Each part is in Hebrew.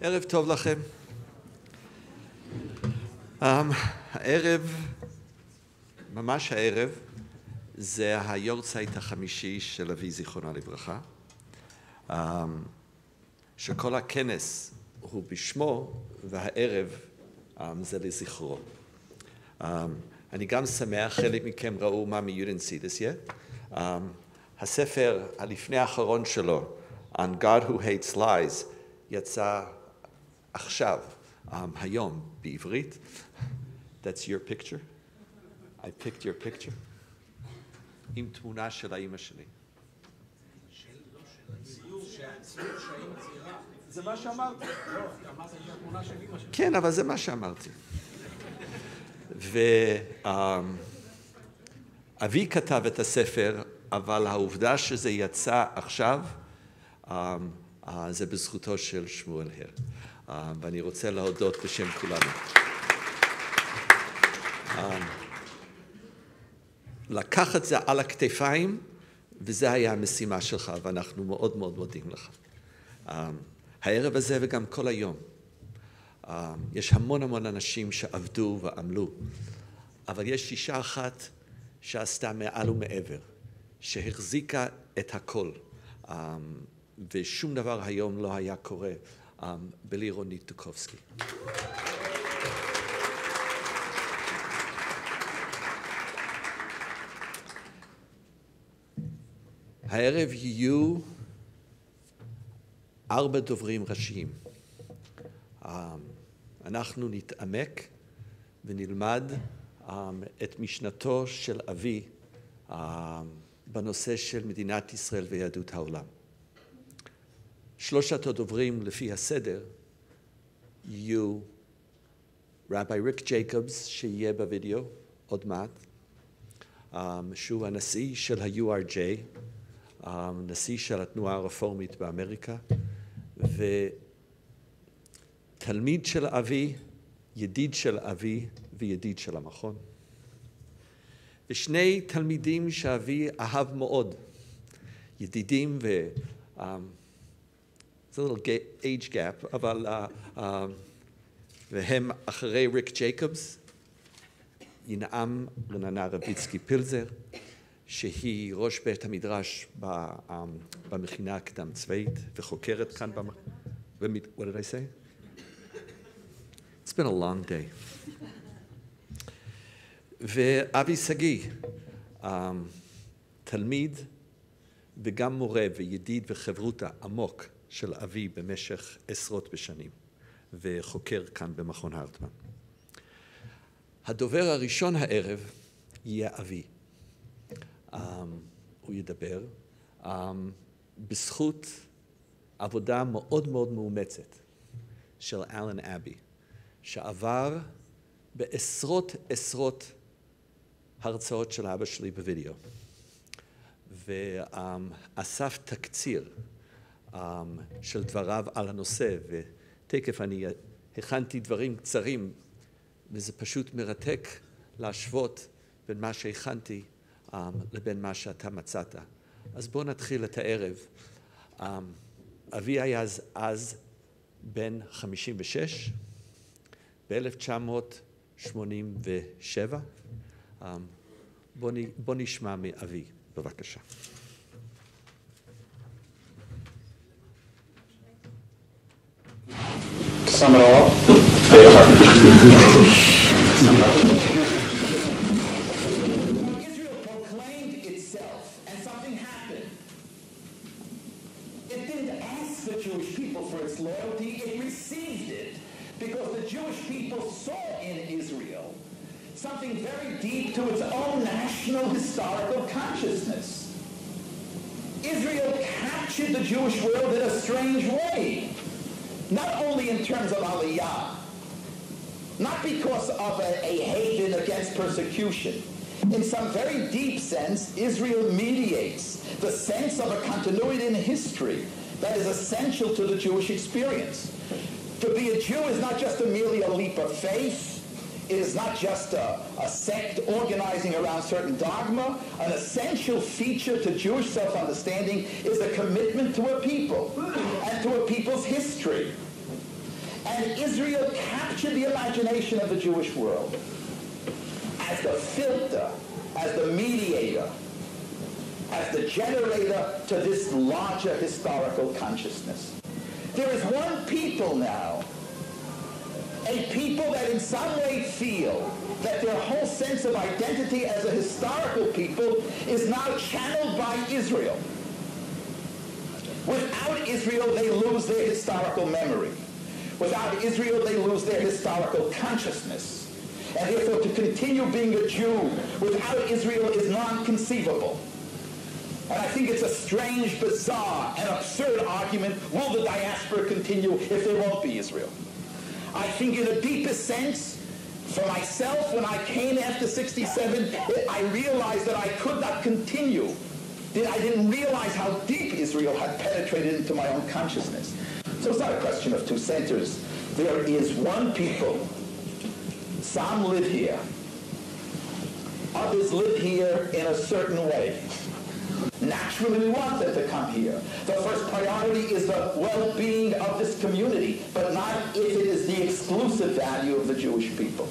ערב טוב לכם. Um, הערב, ממש הערב, זה היורצייט החמישי של אבי זיכרונה לברכה, um, שכל הכנס הוא בשמו והערב um, זה לזכרו. Um, אני גם שמח, חלק מכם ראו מה יט. Um, הספר הלפני האחרון שלו, On God Who Hates Lies, יצא עכשיו, um, היום, בעברית. That's your picture? I picked your picture? עם תמונה של האימא שלי. זה מה שאמרתי. כן, אבל זה מה שאמרתי. ואבי כתב את הספר, אבל העובדה שזה יצא עכשיו, זה בזכותו של שמואל הר. ואני רוצה להודות בשם כולנו. לקח את זה על הכתפיים, וזה היה המשימה שלך, ואנחנו מאוד מאוד מודים לך. הערב הזה וגם כל היום. יש המון המון אנשים שעבדו ועמלו, אבל יש אישה אחת שעשתה מעל ומעבר, שהחזיקה את הכל, ושום דבר היום לא היה קורה בלי רונית דוקובסקי. הערב יהיו ארבע דוברים ראשיים. אנחנו נתעמק ונלמד את משנתו של אבי בנושא של מדינת ישראל ויהדות העולם. שלושת הדוברים לפי הסדר יהיו רבי ריק ג'ייקובס שיהיה בווידאו עוד מעט, שהוא הנשיא של ה-URJ, נשיא של התנועה הרפורמית באמריקה, ותלמיד של אבי, ידיד של אבי וידיד של המכון. ושני תלמידים שאבי אהב מאוד, ידידים ו... Um, it's a little age gap, אבל... Uh, uh, והם אחרי ריק ג'ייקובס, ינאם רננה רביצקי פילזר, שהיא ראש בית המדרש במכינה הקדם צבאית וחוקרת כאן במ... What did I say? It's been a long day. ואבי שגיא, תלמיד וגם מורה וידיד וחברותה עמוק של אבי במשך עשרות בשנים, וחוקר כאן במכון הרטמן. הדובר הראשון הערב יהיה אבי. Um, הוא ידבר, um, בזכות עבודה מאוד מאוד מאומצת של אלן אבי, שעבר בעשרות עשרות הרצאות של אבא שלי בווידאו, ואסף תקציר של דבריו על הנושא, ותקף אני הכנתי דברים קצרים, וזה פשוט מרתק להשוות בין מה שהכנתי um, לבין מה שאתה מצאת. אז בואו נתחיל את הערב. Um, אבי היה אז, אז בן 56, ב-1987. Um, בואו בוא נשמע מאבי, בבקשה. Israel proclaimed itself, and something happened. It didn't ask the Jewish people for its loyalty, it received it because the Jewish people saw in Israel something very deep to its own national historical consciousness. Israel captured the Jewish world in a strange way, not only in terms of Aliyah, not because of a, a hatred against persecution. In some very deep sense, Israel mediates the sense of a continuity in history that is essential to the Jewish experience. To be a Jew is not just a merely a leap of faith. It is not just a, a sect organizing around certain dogma. An essential feature to Jewish self-understanding is a commitment to a people and to a people's history. And Israel captured the imagination of the Jewish world as the filter, as the mediator, as the generator to this larger historical consciousness. There is one people now, a people that in some way feel that their whole sense of identity as a historical people is now channeled by Israel. Without Israel, they lose their historical memory. Without Israel, they lose their historical consciousness. And therefore, to continue being a Jew without Israel is non-conceivable. And I think it's a strange, bizarre, and absurd argument. Will the diaspora continue if there won't be Israel? I think in the deepest sense, for myself, when I came after 67, I realized that I could not continue. I didn't realize how deep Israel had penetrated into my own consciousness. So it's not a question of two centers. There is one people. Some live here. Others live here in a certain way. Naturally, we want them to come here. The first priority is the well-being of this community, but not if it is the exclusive value of the Jewish people.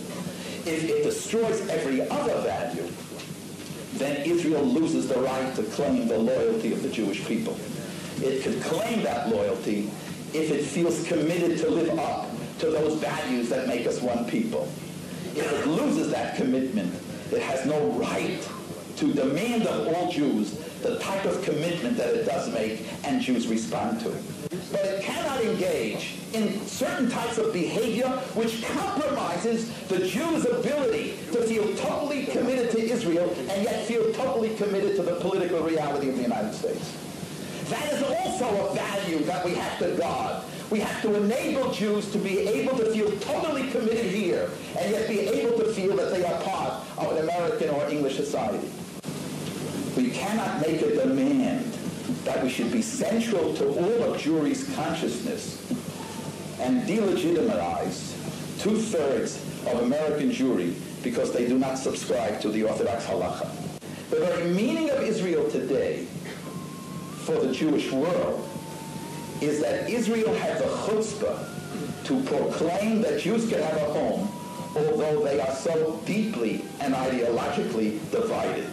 If it destroys every other value, then Israel loses the right to claim the loyalty of the Jewish people. It can claim that loyalty if it feels committed to live up to those values that make us one people. If it loses that commitment, it has no right to demand of all Jews the type of commitment that it does make and Jews respond to. But it cannot engage in certain types of behavior which compromises the Jew's ability to feel totally committed to Israel and yet feel totally committed to the political reality of the United States. That is also a value that we have to guard. We have to enable Jews to be able to feel totally committed here and yet be able to feel that they are part of an American or English society. We cannot make a demand that we should be central to all of Jewry's consciousness and delegitimize two-thirds of American Jewry because they do not subscribe to the Orthodox halacha. The very meaning of Israel today for the Jewish world is that Israel had the chutzpah to proclaim that Jews can have a home, although they are so deeply and ideologically divided.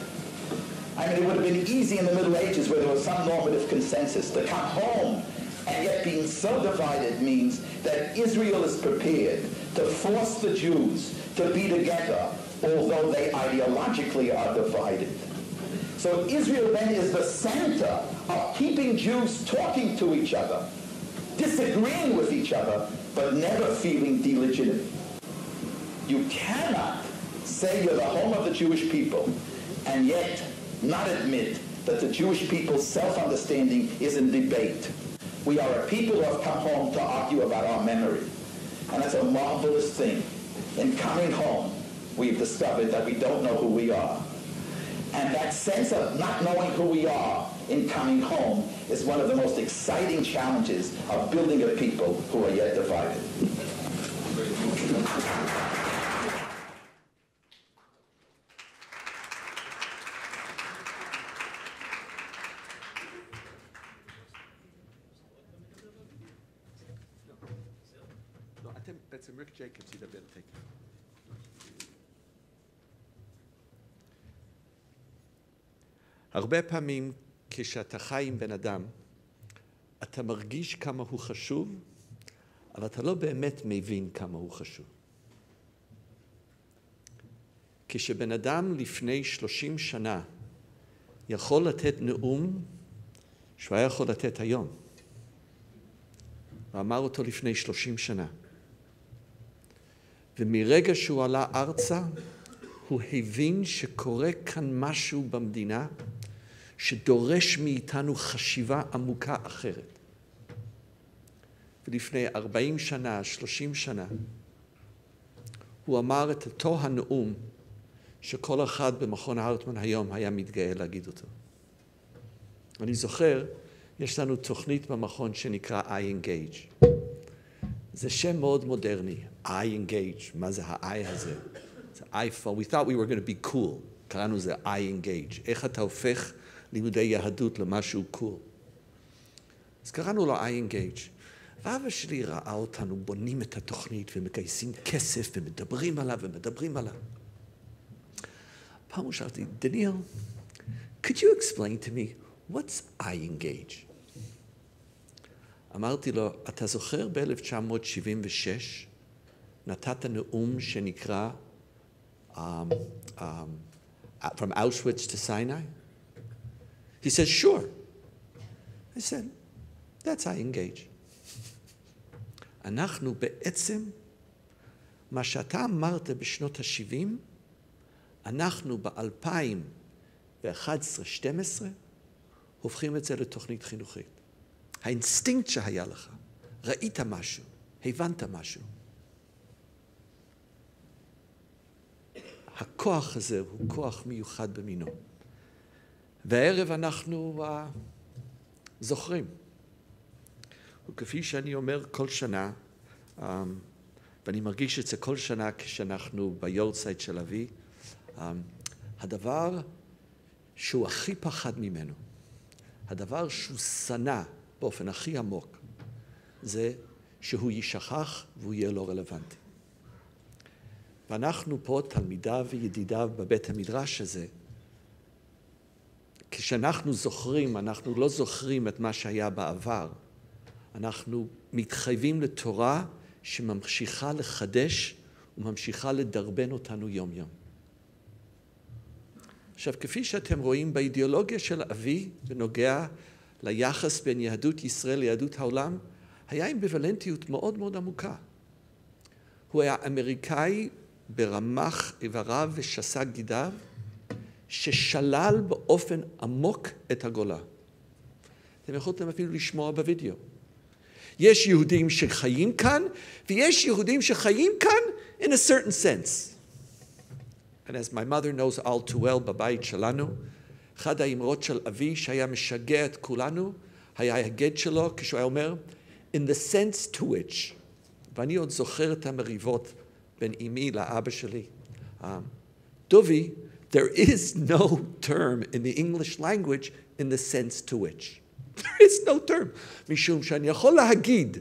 I mean, it would have been easy in the Middle Ages where there was some normative consensus to come home, and yet being so divided means that Israel is prepared to force the Jews to be together, although they ideologically are divided. So Israel then is the center of keeping Jews talking to each other, disagreeing with each other, but never feeling delegitimate. You cannot say you're the home of the Jewish people and yet not admit that the Jewish people's self-understanding is in debate. We are a people who have come home to argue about our memory. And that's a marvelous thing. In coming home, we've discovered that we don't know who we are. And that sense of not knowing who we are in coming home is one of the most exciting challenges of building a people who are yet divided. Rick Jacobs, he's a bit taken. הרבה פעמים כשאתה חי עם בן אדם, אתה מרגיש כמה הוא חשוב, אבל אתה לא באמת מבין כמה הוא חשוב. כשבן אדם לפני שלושים שנה יכול לתת נאום שהוא היה יכול לתת היום, ואמר אותו לפני שלושים שנה, ומרגע שהוא עלה ארצה, הוא הבין שקורה כאן משהו במדינה שדורש מאיתנו חשיבה עמוקה אחרת. ולפני ארבעים שנה, שלושים שנה, הוא אמר את אותו הנאום שכל אחד במכון הרטמן היום היה מתגאה להגיד אותו. אני זוכר, יש לנו תוכנית במכון שנקרא I Engage. זה שם מאוד מודרני, I Engage, מה זה ה-I הזה? זה אייפון, we thought we were going to be cool, קראנו לזה I Engage, איך אתה הופך לימודי יהדות למשהו cool. אז קראנו לו I Engage. ואבא שלי ראה אותנו בונים את התוכנית ומגייסים כסף ומדברים עליו ומדברים עליו. פעם הוא שאל אותי, דניאל, could you explain to me what's I engage? אמרתי לו, אתה זוכר ב-1976 נתת נאום שנקרא um, um, From Auschwitz to Sinai? He says, sure. I said, that's I engage. אנחנו בעצם, מה שאתה אמרת בשנות ה-70, אנחנו ב-2011-2012 הופכים את זה לתוכנית חינוכית. האינסטינקט שהיה לך, ראית משהו, הבנת משהו. הכוח הזה הוא כוח מיוחד במינו. והערב אנחנו uh, זוכרים. וכפי שאני אומר כל שנה, um, ואני מרגיש את זה כל שנה כשאנחנו ביורצייט של אבי, um, הדבר שהוא הכי פחד ממנו, הדבר שהוא שנא באופן הכי עמוק, זה שהוא יישכח והוא יהיה לא רלוונטי. ואנחנו פה, תלמידיו וידידיו בבית המדרש הזה, כשאנחנו זוכרים, אנחנו לא זוכרים את מה שהיה בעבר, אנחנו מתחייבים לתורה שממשיכה לחדש וממשיכה לדרבן אותנו יום-יום. עכשיו, כפי שאתם רואים באידיאולוגיה של אבי בנוגע ליחס בין יהדות ישראל ליהדות העולם, היה אמביוולנטיות מאוד מאוד עמוקה. הוא היה אמריקאי ברמ"ח איבריו ושס"ה גידיו, ששלל באופן עמוק את הגולה. אתם יכולתם אפילו לשמוע בווידאו. יש יהודים שחיים כאן, ויש יהודים שחיים כאן in a certain sense. And as my mother knows all too well בבית שלנו, אחת האמרות של אבי שהיה משגע את כולנו, היה ההגד שלו כשהוא היה אומר, in the sense to which, ואני עוד זוכר את המריבות בין אמי לאבא שלי. Um, דובי, there is no term in the English language in the sense to which. There is no term. משום שאני יכול להגיד,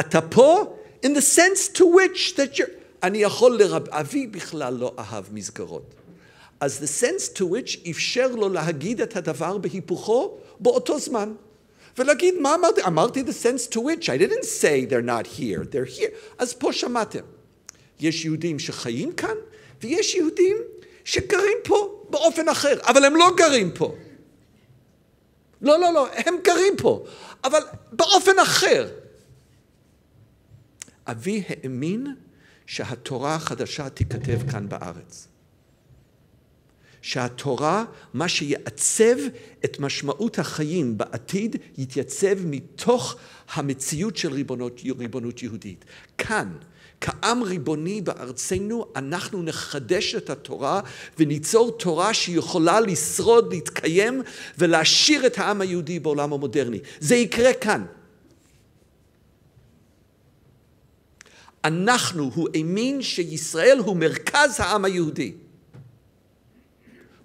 אתה פה in the sense to which that you're... אני יכול לרב... אבי בכלל לא אהב מסגרות. אז the sense to which אפשר לו להגיד את הדבר בהיפוכו באותו זמן. ולהגיד מה אמרתי? אמרתי the sense to which. I didn't say they're not here, they're here. אז פה שמעתם. יש יהודים שחיים כאן, ויש יהודים שגרים פה באופן אחר, אבל הם לא גרים פה. לא, לא, לא, הם גרים פה, אבל באופן אחר. אבי האמין שהתורה החדשה תיכתב כאן בארץ. שהתורה, מה שיעצב את משמעות החיים בעתיד, יתייצב מתוך המציאות של ריבונות, ריבונות יהודית. כאן, כעם ריבוני בארצנו אנחנו נחדש את התורה וניצור תורה שיכולה לשרוד, להתקיים ולהשאיר את העם היהודי בעולם המודרני. זה יקרה כאן. אנחנו, הוא האמין שישראל הוא מרכז העם היהודי.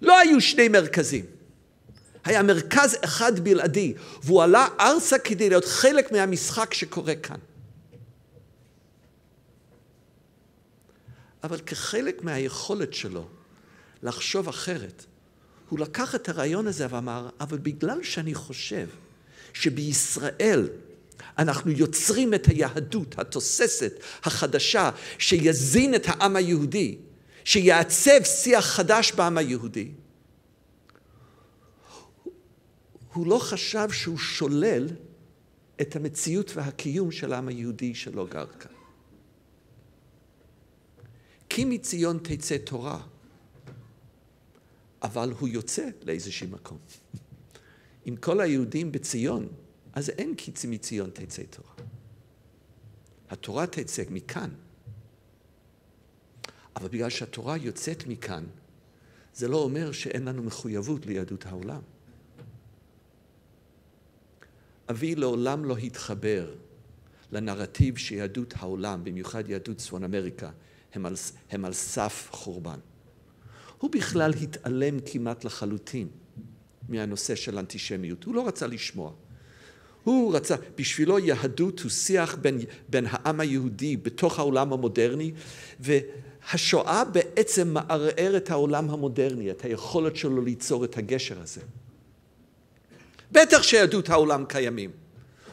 לא היו שני מרכזים. היה מרכז אחד בלעדי, והוא עלה ארצה כדי להיות חלק מהמשחק שקורה כאן. אבל כחלק מהיכולת שלו לחשוב אחרת, הוא לקח את הרעיון הזה ואמר, אבל בגלל שאני חושב שבישראל אנחנו יוצרים את היהדות התוססת, החדשה, שיזין את העם היהודי, שיעצב שיח חדש בעם היהודי, הוא לא חשב שהוא שולל את המציאות והקיום של העם היהודי שלא גר כאן. כי מציון תצא תורה, אבל הוא יוצא לאיזשהו מקום. אם כל היהודים בציון, אז אין כי מציון תצא תורה. התורה תצא מכאן. אבל בגלל שהתורה יוצאת מכאן, זה לא אומר שאין לנו מחויבות ליהדות העולם. אבי לעולם לא התחבר לנרטיב שיהדות העולם, במיוחד יהדות צפון אמריקה, הם על, הם על סף חורבן. הוא בכלל התעלם כמעט לחלוטין מהנושא של אנטישמיות, הוא לא רצה לשמוע. הוא רצה, בשבילו יהדות הוא שיח בין, בין העם היהודי בתוך העולם המודרני, והשואה בעצם מערער את העולם המודרני, את היכולת שלו ליצור את הגשר הזה. בטח שיהדות העולם קיימים.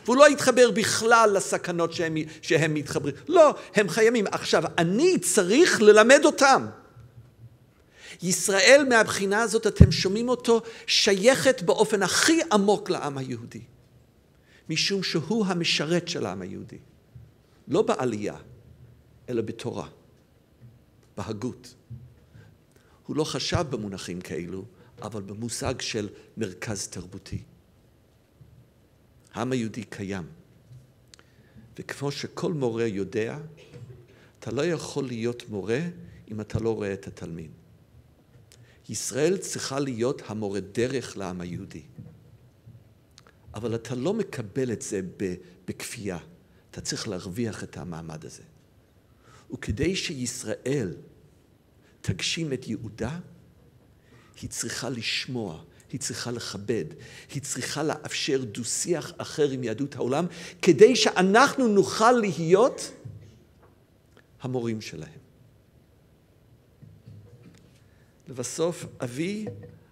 והוא לא יתחבר בכלל לסכנות שהם, שהם מתחברים. לא, הם קיימים. עכשיו, אני צריך ללמד אותם. ישראל מהבחינה הזאת, אתם שומעים אותו, שייכת באופן הכי עמוק לעם היהודי. משום שהוא המשרת של העם היהודי. לא בעלייה, אלא בתורה, בהגות. הוא לא חשב במונחים כאלו, אבל במושג של מרכז תרבותי. העם היהודי קיים. וכמו שכל מורה יודע, אתה לא יכול להיות מורה אם אתה לא רואה את התלמיד. ישראל צריכה להיות המורה דרך לעם היהודי. אבל אתה לא מקבל את זה בכפייה, אתה צריך להרוויח את המעמד הזה. וכדי שישראל תגשים את ייעודה, היא צריכה לשמוע, היא צריכה לכבד, היא צריכה לאפשר דו-שיח אחר עם יהדות העולם, כדי שאנחנו נוכל להיות המורים שלהם. לבסוף, אבי,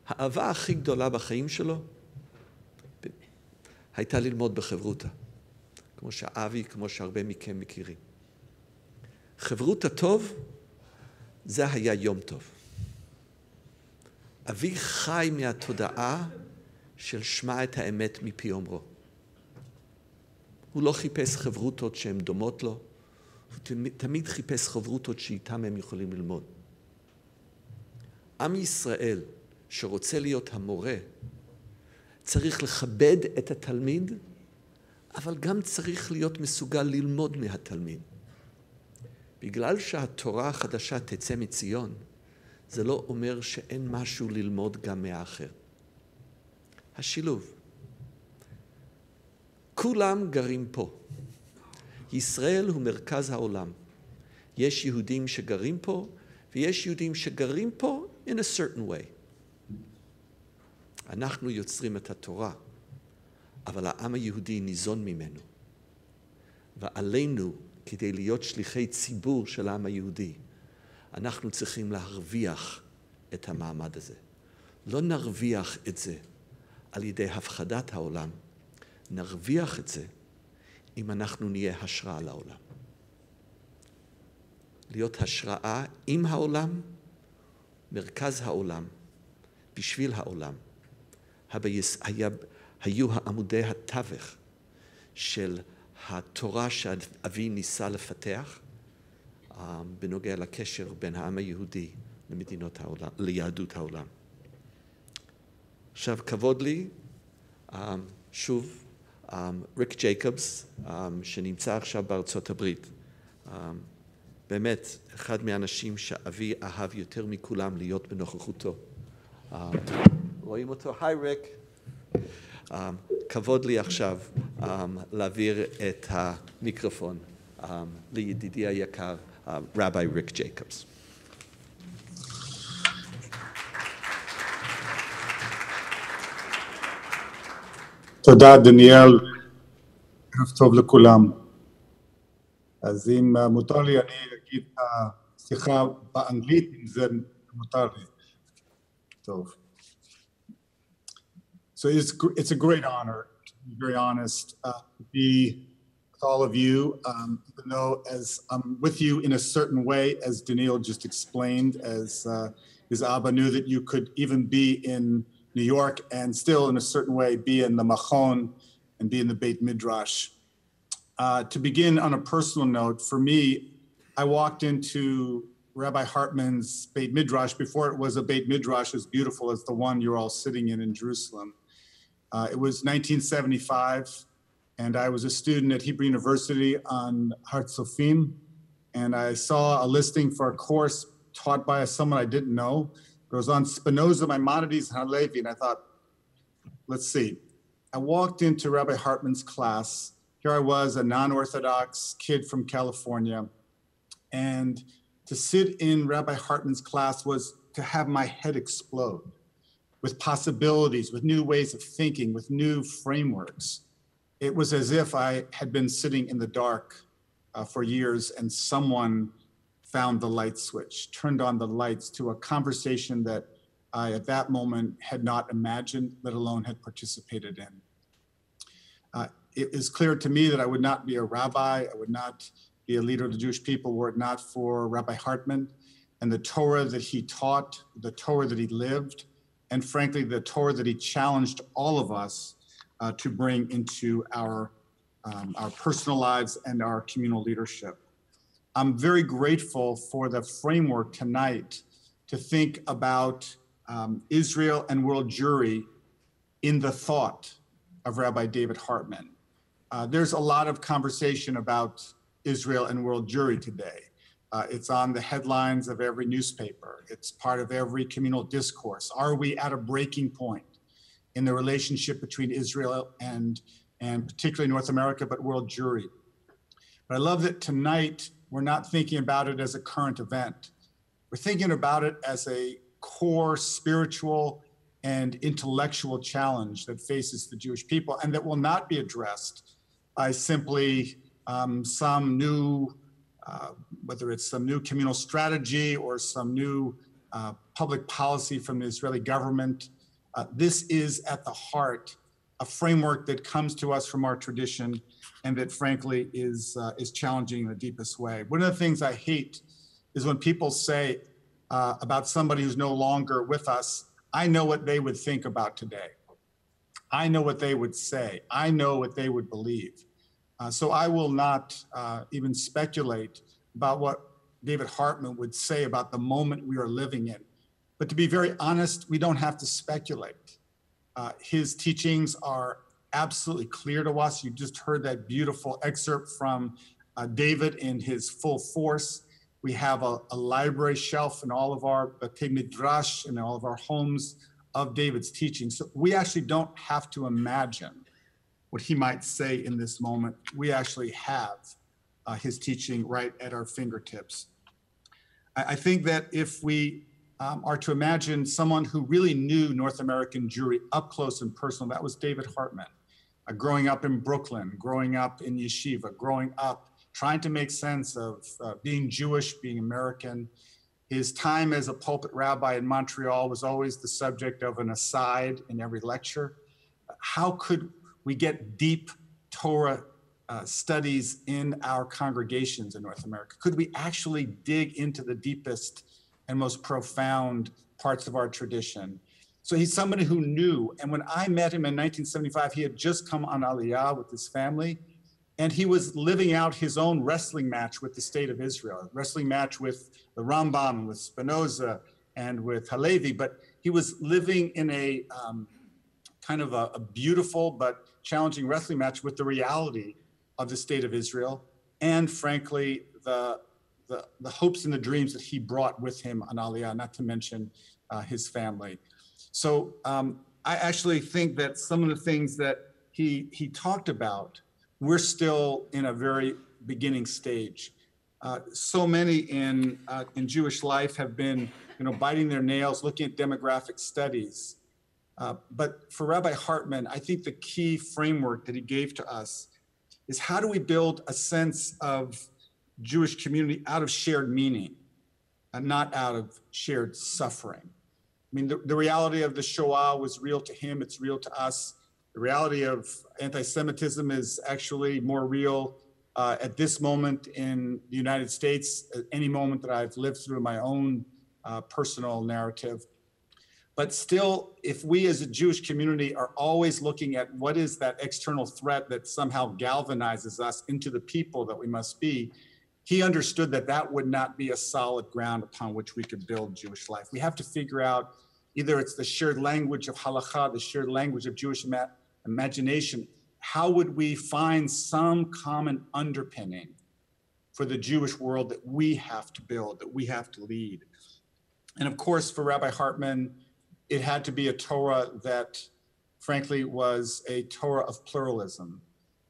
האהבה הכי גדולה בחיים שלו הייתה ללמוד בחברותא, כמו שאבי, כמו שהרבה מכם מכירים. חברותא טוב, זה היה יום טוב. אבי חי מהתודעה של שמע את האמת מפי אומרו. הוא לא חיפש חברותות שהן דומות לו, הוא תמיד, חיפש חברותות שאיתן הם יכולים ללמוד. עם ישראל שרוצה להיות המורה, צריך לכבד את התלמיד, אבל גם צריך להיות מסוגל ללמוד מהתלמיד. בגלל שהתורה החדשה תצא מציון, זה לא אומר שאין משהו ללמוד גם מהאחר. השילוב. כולם גרים פה. ישראל הוא מרכז העולם. יש יהודים שגרים פה, ויש יהודים שגרים פה in a certain way. אנחנו יוצרים את התורה, אבל העם היהודי ניזון ממנו. ועלינו, כדי להיות שליחי ציבור של העם היהודי, אנחנו צריכים להרוויח את המעמד הזה. לא נרוויח את זה על ידי הפחדת העולם, נרוויח את זה אם אנחנו נהיה השראה לעולם. להיות השראה עם העולם, מרכז העולם, בשביל העולם. היה, היו עמודי התווך של התורה שאבי ניסה לפתח בנוגע לקשר בין העם היהודי למדינות העולם, ליהדות העולם. עכשיו, כבוד לי, אה, שוב, אה, ריק ג'ייקובס, שנמצא עכשיו בארצות הברית. באמת, אחד מהאנשים שאבי אהב יותר מכולם להיות בנוכחותו. רואים אותו? היי ריק. Um, כבוד לי עכשיו um, להעביר את המיקרופון um, לידידי היקר, רבי ריק ג'ייקובס. תודה דניאל, ערב טוב לכולם. אז אם מותר לי אני אגיד את השיחה באנגלית אם זה מותר לי. טוב. So it's, it's a great honor, to be very honest, uh, to be with all of you, um, even though as I'm with you in a certain way, as Daniel just explained, as uh, Abba knew that you could even be in New York and still in a certain way be in the Machon and be in the Beit Midrash. Uh, to begin on a personal note, for me, I walked into Rabbi Hartman's Beit Midrash before it was a Beit Midrash as beautiful as the one you're all sitting in in Jerusalem. Uh, it was 1975, and I was a student at Hebrew University on Hartzofim, and I saw a listing for a course taught by someone I didn't know. It was on Spinoza, Maimonides, and Halevi, and I thought, let's see. I walked into Rabbi Hartman's class. Here I was, a non-Orthodox kid from California, and to sit in Rabbi Hartman's class was to have my head explode with possibilities, with new ways of thinking, with new frameworks. It was as if I had been sitting in the dark uh, for years and someone found the light switch, turned on the lights to a conversation that I, at that moment, had not imagined, let alone had participated in. Uh, it is clear to me that I would not be a rabbi, I would not be a leader of the Jewish people were it not for Rabbi Hartman and the Torah that he taught, the Torah that he lived, and frankly, the Torah that he challenged all of us uh, to bring into our, um, our personal lives and our communal leadership. I'm very grateful for the framework tonight to think about um, Israel and world Jewry in the thought of Rabbi David Hartman. Uh, there's a lot of conversation about Israel and world Jewry today. Uh, it's on the headlines of every newspaper. It's part of every communal discourse. Are we at a breaking point in the relationship between Israel and, and particularly North America, but world Jewry? But I love that tonight we're not thinking about it as a current event. We're thinking about it as a core spiritual and intellectual challenge that faces the Jewish people and that will not be addressed by simply um, some new uh, whether it's some new communal strategy or some new uh, public policy from the Israeli government. Uh, this is at the heart a framework that comes to us from our tradition and that frankly is, uh, is challenging in the deepest way. One of the things I hate is when people say uh, about somebody who's no longer with us, I know what they would think about today. I know what they would say. I know what they would believe. Uh, so I will not uh, even speculate about what David Hartman would say about the moment we are living in. But to be very honest, we don't have to speculate. Uh, his teachings are absolutely clear to us. You just heard that beautiful excerpt from uh, David in his full force. We have a, a library shelf in all of our Batei Midrash in all of our homes of David's teachings. So we actually don't have to imagine what he might say in this moment. We actually have uh, his teaching right at our fingertips. I, I think that if we um, are to imagine someone who really knew North American Jewry up close and personal, that was David Hartman. Uh, growing up in Brooklyn, growing up in yeshiva, growing up trying to make sense of uh, being Jewish, being American. His time as a pulpit rabbi in Montreal was always the subject of an aside in every lecture. How could we get deep Torah uh, studies in our congregations in North America? Could we actually dig into the deepest and most profound parts of our tradition? So he's somebody who knew. And when I met him in 1975, he had just come on Aliyah with his family, and he was living out his own wrestling match with the state of Israel—a wrestling match with the Rambam, with Spinoza, and with Halevi. But he was living in a um, kind of a, a beautiful but challenging wrestling match with the reality of the state of Israel and, frankly, the, the, the hopes and the dreams that he brought with him on Aliyah, not to mention uh, his family. So um, I actually think that some of the things that he, he talked about, we're still in a very beginning stage. Uh, so many in, uh, in Jewish life have been, you know, biting their nails, looking at demographic studies, uh, but for Rabbi Hartman, I think the key framework that he gave to us is how do we build a sense of Jewish community out of shared meaning and not out of shared suffering? I mean, the, the reality of the Shoah was real to him, it's real to us. The reality of anti Semitism is actually more real uh, at this moment in the United States, at any moment that I've lived through my own uh, personal narrative. But still, if we as a Jewish community are always looking at what is that external threat that somehow galvanizes us into the people that we must be, he understood that that would not be a solid ground upon which we could build Jewish life. We have to figure out either it's the shared language of halakha, the shared language of Jewish ima- imagination. How would we find some common underpinning for the Jewish world that we have to build, that we have to lead? And of course, for Rabbi Hartman, it had to be a Torah that, frankly, was a Torah of pluralism.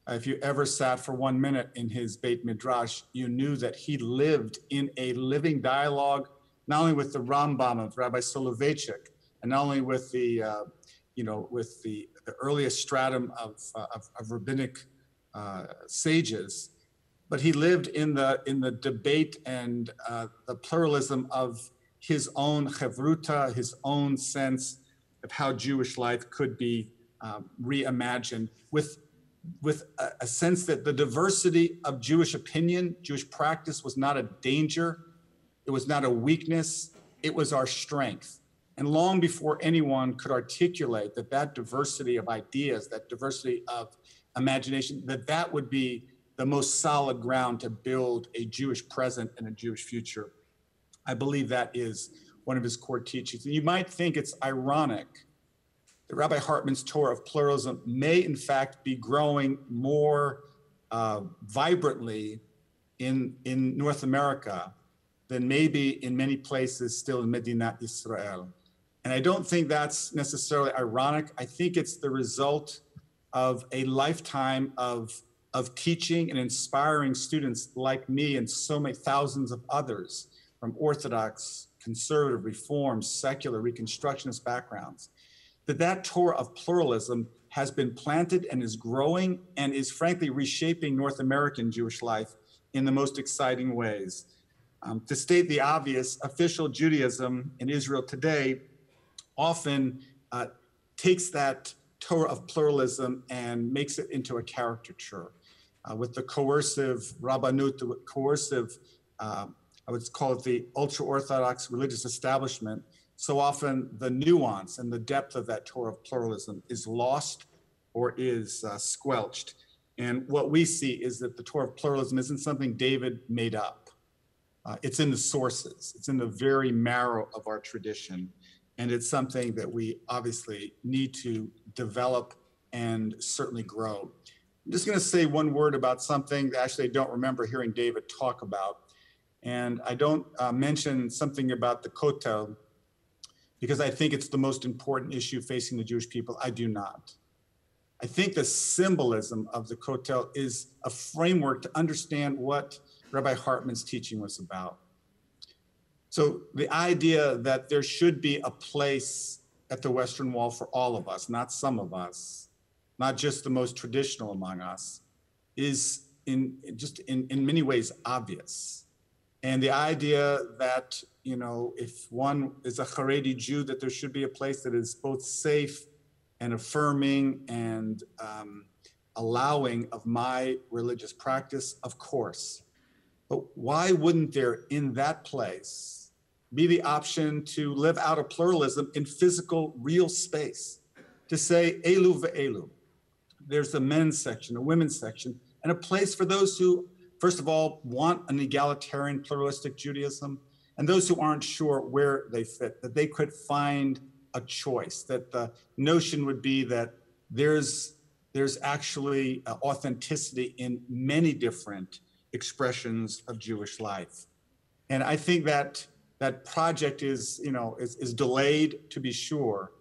If you ever sat for one minute in his Beit Midrash, you knew that he lived in a living dialogue, not only with the Rambam of Rabbi Soloveitchik, and not only with the, uh, you know, with the the earliest stratum of, uh, of, of rabbinic uh, sages, but he lived in the in the debate and uh, the pluralism of his own chevruta, his own sense of how Jewish life could be um, reimagined with with a, a sense that the diversity of Jewish opinion, Jewish practice was not a danger, it was not a weakness, it was our strength. And long before anyone could articulate that that diversity of ideas, that diversity of imagination, that that would be the most solid ground to build a Jewish present and a Jewish future. I believe that is one of his core teachings. And you might think it's ironic that Rabbi Hartman's Torah of pluralism may, in fact, be growing more uh, vibrantly in, in North America than maybe in many places still in Medina Israel. And I don't think that's necessarily ironic. I think it's the result of a lifetime of, of teaching and inspiring students like me and so many thousands of others from Orthodox, conservative, reform, secular, Reconstructionist backgrounds, that that Torah of pluralism has been planted and is growing and is frankly reshaping North American Jewish life in the most exciting ways. Um, to state the obvious, official Judaism in Israel today often uh, takes that Torah of pluralism and makes it into a caricature uh, with the coercive rabbanut, the coercive, uh, I would call it the ultra Orthodox religious establishment. So often the nuance and the depth of that Torah of pluralism is lost or is uh, squelched. And what we see is that the Torah of pluralism isn't something David made up. Uh, it's in the sources, it's in the very marrow of our tradition. And it's something that we obviously need to develop and certainly grow. I'm just going to say one word about something that actually I don't remember hearing David talk about. And I don't uh, mention something about the Kotel because I think it's the most important issue facing the Jewish people. I do not. I think the symbolism of the Kotel is a framework to understand what Rabbi Hartman's teaching was about. So the idea that there should be a place at the Western Wall for all of us, not some of us, not just the most traditional among us, is in just in, in many ways obvious. And the idea that, you know, if one is a Haredi Jew, that there should be a place that is both safe and affirming and um, allowing of my religious practice, of course. But why wouldn't there in that place be the option to live out a pluralism in physical, real space? To say, Elu ve'elu. There's a men's section, a women's section, and a place for those who, first of all, want an egalitarian, pluralistic Judaism, and those who aren't sure where they fit, that they could find a choice, that the notion would be that there's there's actually uh, authenticity in many different expressions of Jewish life. And I think that that project is, you know, is, is delayed to be sure.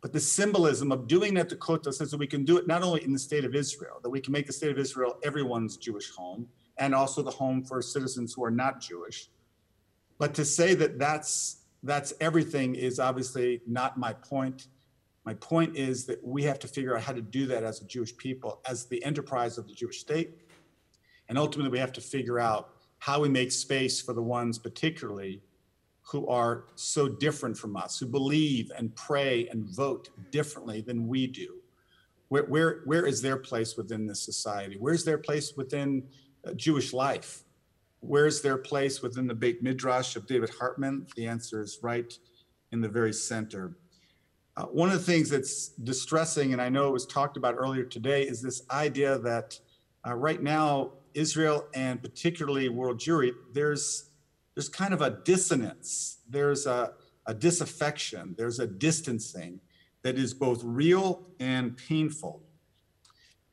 But the symbolism of doing that to Kota says that we can do it not only in the state of Israel, that we can make the state of Israel everyone's Jewish home and also the home for citizens who are not Jewish. But to say that that's that's everything is obviously not my point. My point is that we have to figure out how to do that as a Jewish people, as the enterprise of the Jewish state, and ultimately, we have to figure out how we make space for the ones, particularly, who are so different from us, who believe and pray and vote differently than we do. Where, where, where is their place within this society? Where's their place within Jewish life? Where's their place within the Beit Midrash of David Hartman? The answer is right in the very center. Uh, one of the things that's distressing, and I know it was talked about earlier today, is this idea that uh, right now Israel and particularly world Jewry, there's there's kind of a dissonance. There's a, a disaffection. There's a distancing that is both real and painful.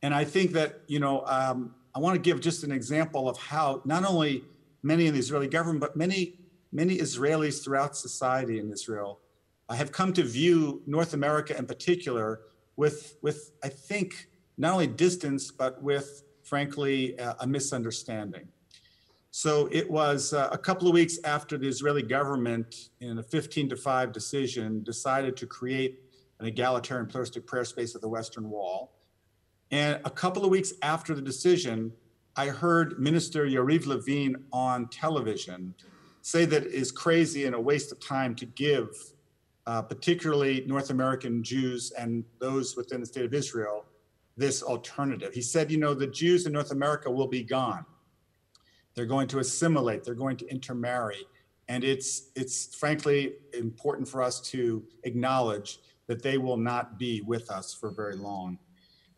And I think that you know um, I want to give just an example of how not only many in the Israeli government, but many many Israelis throughout society in Israel uh, have come to view North America in particular with with I think not only distance but with frankly, uh, a misunderstanding. So it was uh, a couple of weeks after the Israeli government, in a 15 to 5 decision, decided to create an egalitarian pluralistic prayer space at the Western Wall. And a couple of weeks after the decision, I heard Minister Yariv Levine on television say that it is crazy and a waste of time to give, uh, particularly North American Jews and those within the state of Israel, this alternative. He said, you know, the Jews in North America will be gone. They're going to assimilate, they're going to intermarry. And it's, it's frankly important for us to acknowledge that they will not be with us for very long.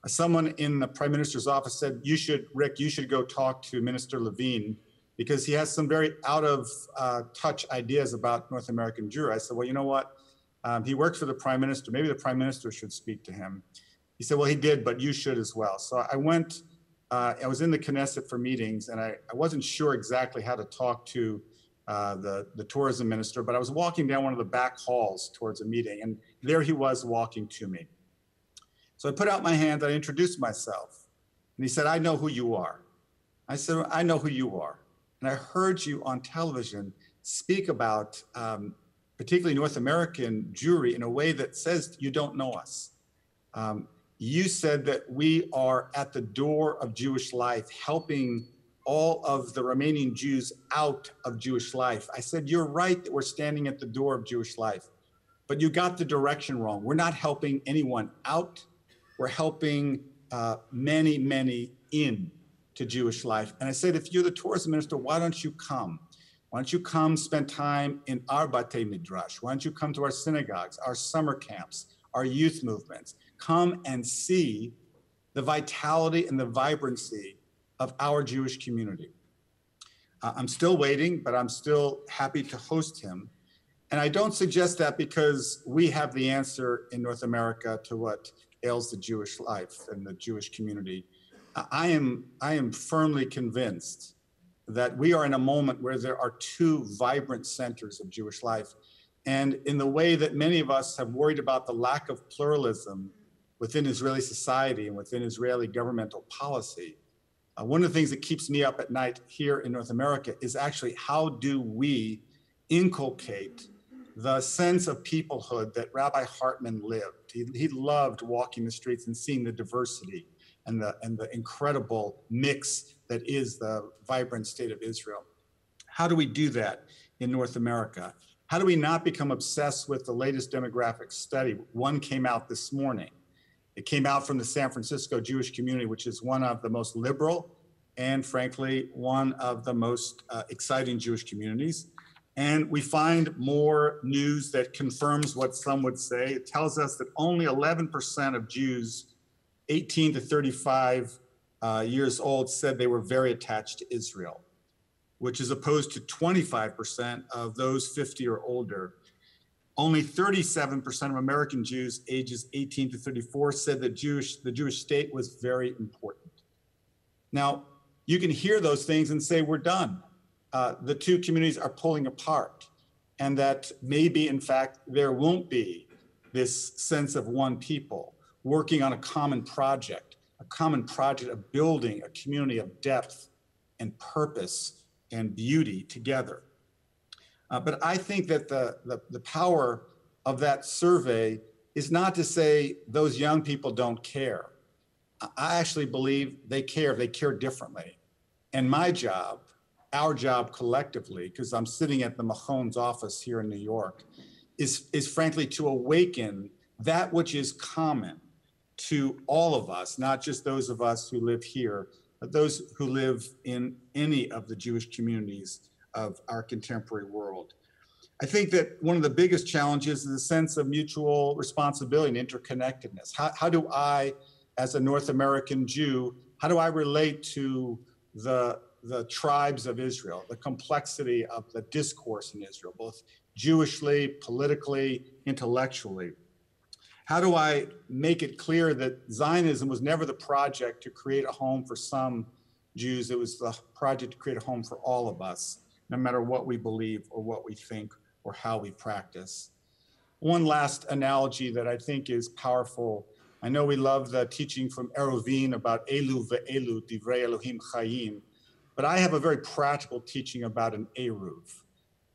Someone in the prime minister's office said, You should, Rick, you should go talk to Minister Levine because he has some very out of uh, touch ideas about North American Jewry. I said, Well, you know what? Um, he worked for the prime minister. Maybe the prime minister should speak to him. He said, Well, he did, but you should as well. So I went, uh, I was in the Knesset for meetings, and I, I wasn't sure exactly how to talk to uh, the, the tourism minister, but I was walking down one of the back halls towards a meeting, and there he was walking to me. So I put out my hand, I introduced myself, and he said, I know who you are. I said, I know who you are. And I heard you on television speak about um, particularly North American Jewry in a way that says you don't know us. Um, you said that we are at the door of Jewish life, helping all of the remaining Jews out of Jewish life. I said, You're right that we're standing at the door of Jewish life, but you got the direction wrong. We're not helping anyone out, we're helping uh, many, many in to Jewish life. And I said, If you're the tourism minister, why don't you come? Why don't you come spend time in our Batei Midrash? Why don't you come to our synagogues, our summer camps, our youth movements? Come and see the vitality and the vibrancy of our Jewish community. Uh, I'm still waiting, but I'm still happy to host him. And I don't suggest that because we have the answer in North America to what ails the Jewish life and the Jewish community. I am, I am firmly convinced that we are in a moment where there are two vibrant centers of Jewish life. And in the way that many of us have worried about the lack of pluralism within Israeli society and within Israeli governmental policy, uh, one of the things that keeps me up at night here in North America is actually how do we inculcate the sense of peoplehood that Rabbi Hartman lived. He, he loved walking the streets and seeing the diversity and the, and the incredible mix that is the vibrant state of Israel. How do we do that in North America? How do we not become obsessed with the latest demographic study? One came out this morning it came out from the San Francisco Jewish community, which is one of the most liberal and, frankly, one of the most uh, exciting Jewish communities. And we find more news that confirms what some would say. It tells us that only 11% of Jews 18 to 35 uh, years old said they were very attached to Israel, which is opposed to 25% of those 50 or older only 37% of American Jews ages 18 to 34 said that Jewish, the Jewish state was very important. Now, you can hear those things and say, we're done. Uh, the two communities are pulling apart, and that maybe, in fact, there won't be this sense of one people working on a common project, a common project of building a community of depth and purpose and beauty together. Uh, but I think that the, the, the power of that survey is not to say those young people don't care. I actually believe they care, they care differently. And my job, our job collectively, because I'm sitting at the Machon's office here in New York, is, is frankly to awaken that which is common to all of us, not just those of us who live here, but those who live in any of the Jewish communities of our contemporary world. I think that one of the biggest challenges is a sense of mutual responsibility and interconnectedness. How, how do I, as a North American Jew, how do I relate to the, the tribes of Israel, the complexity of the discourse in Israel, both Jewishly, politically, intellectually? How do I make it clear that Zionism was never the project to create a home for some Jews, it was the project to create a home for all of us? no matter what we believe or what we think or how we practice. One last analogy that I think is powerful. I know we love the teaching from Eruvin about Elu ve'elu, divrei Elohim chayim, but I have a very practical teaching about an Eruv.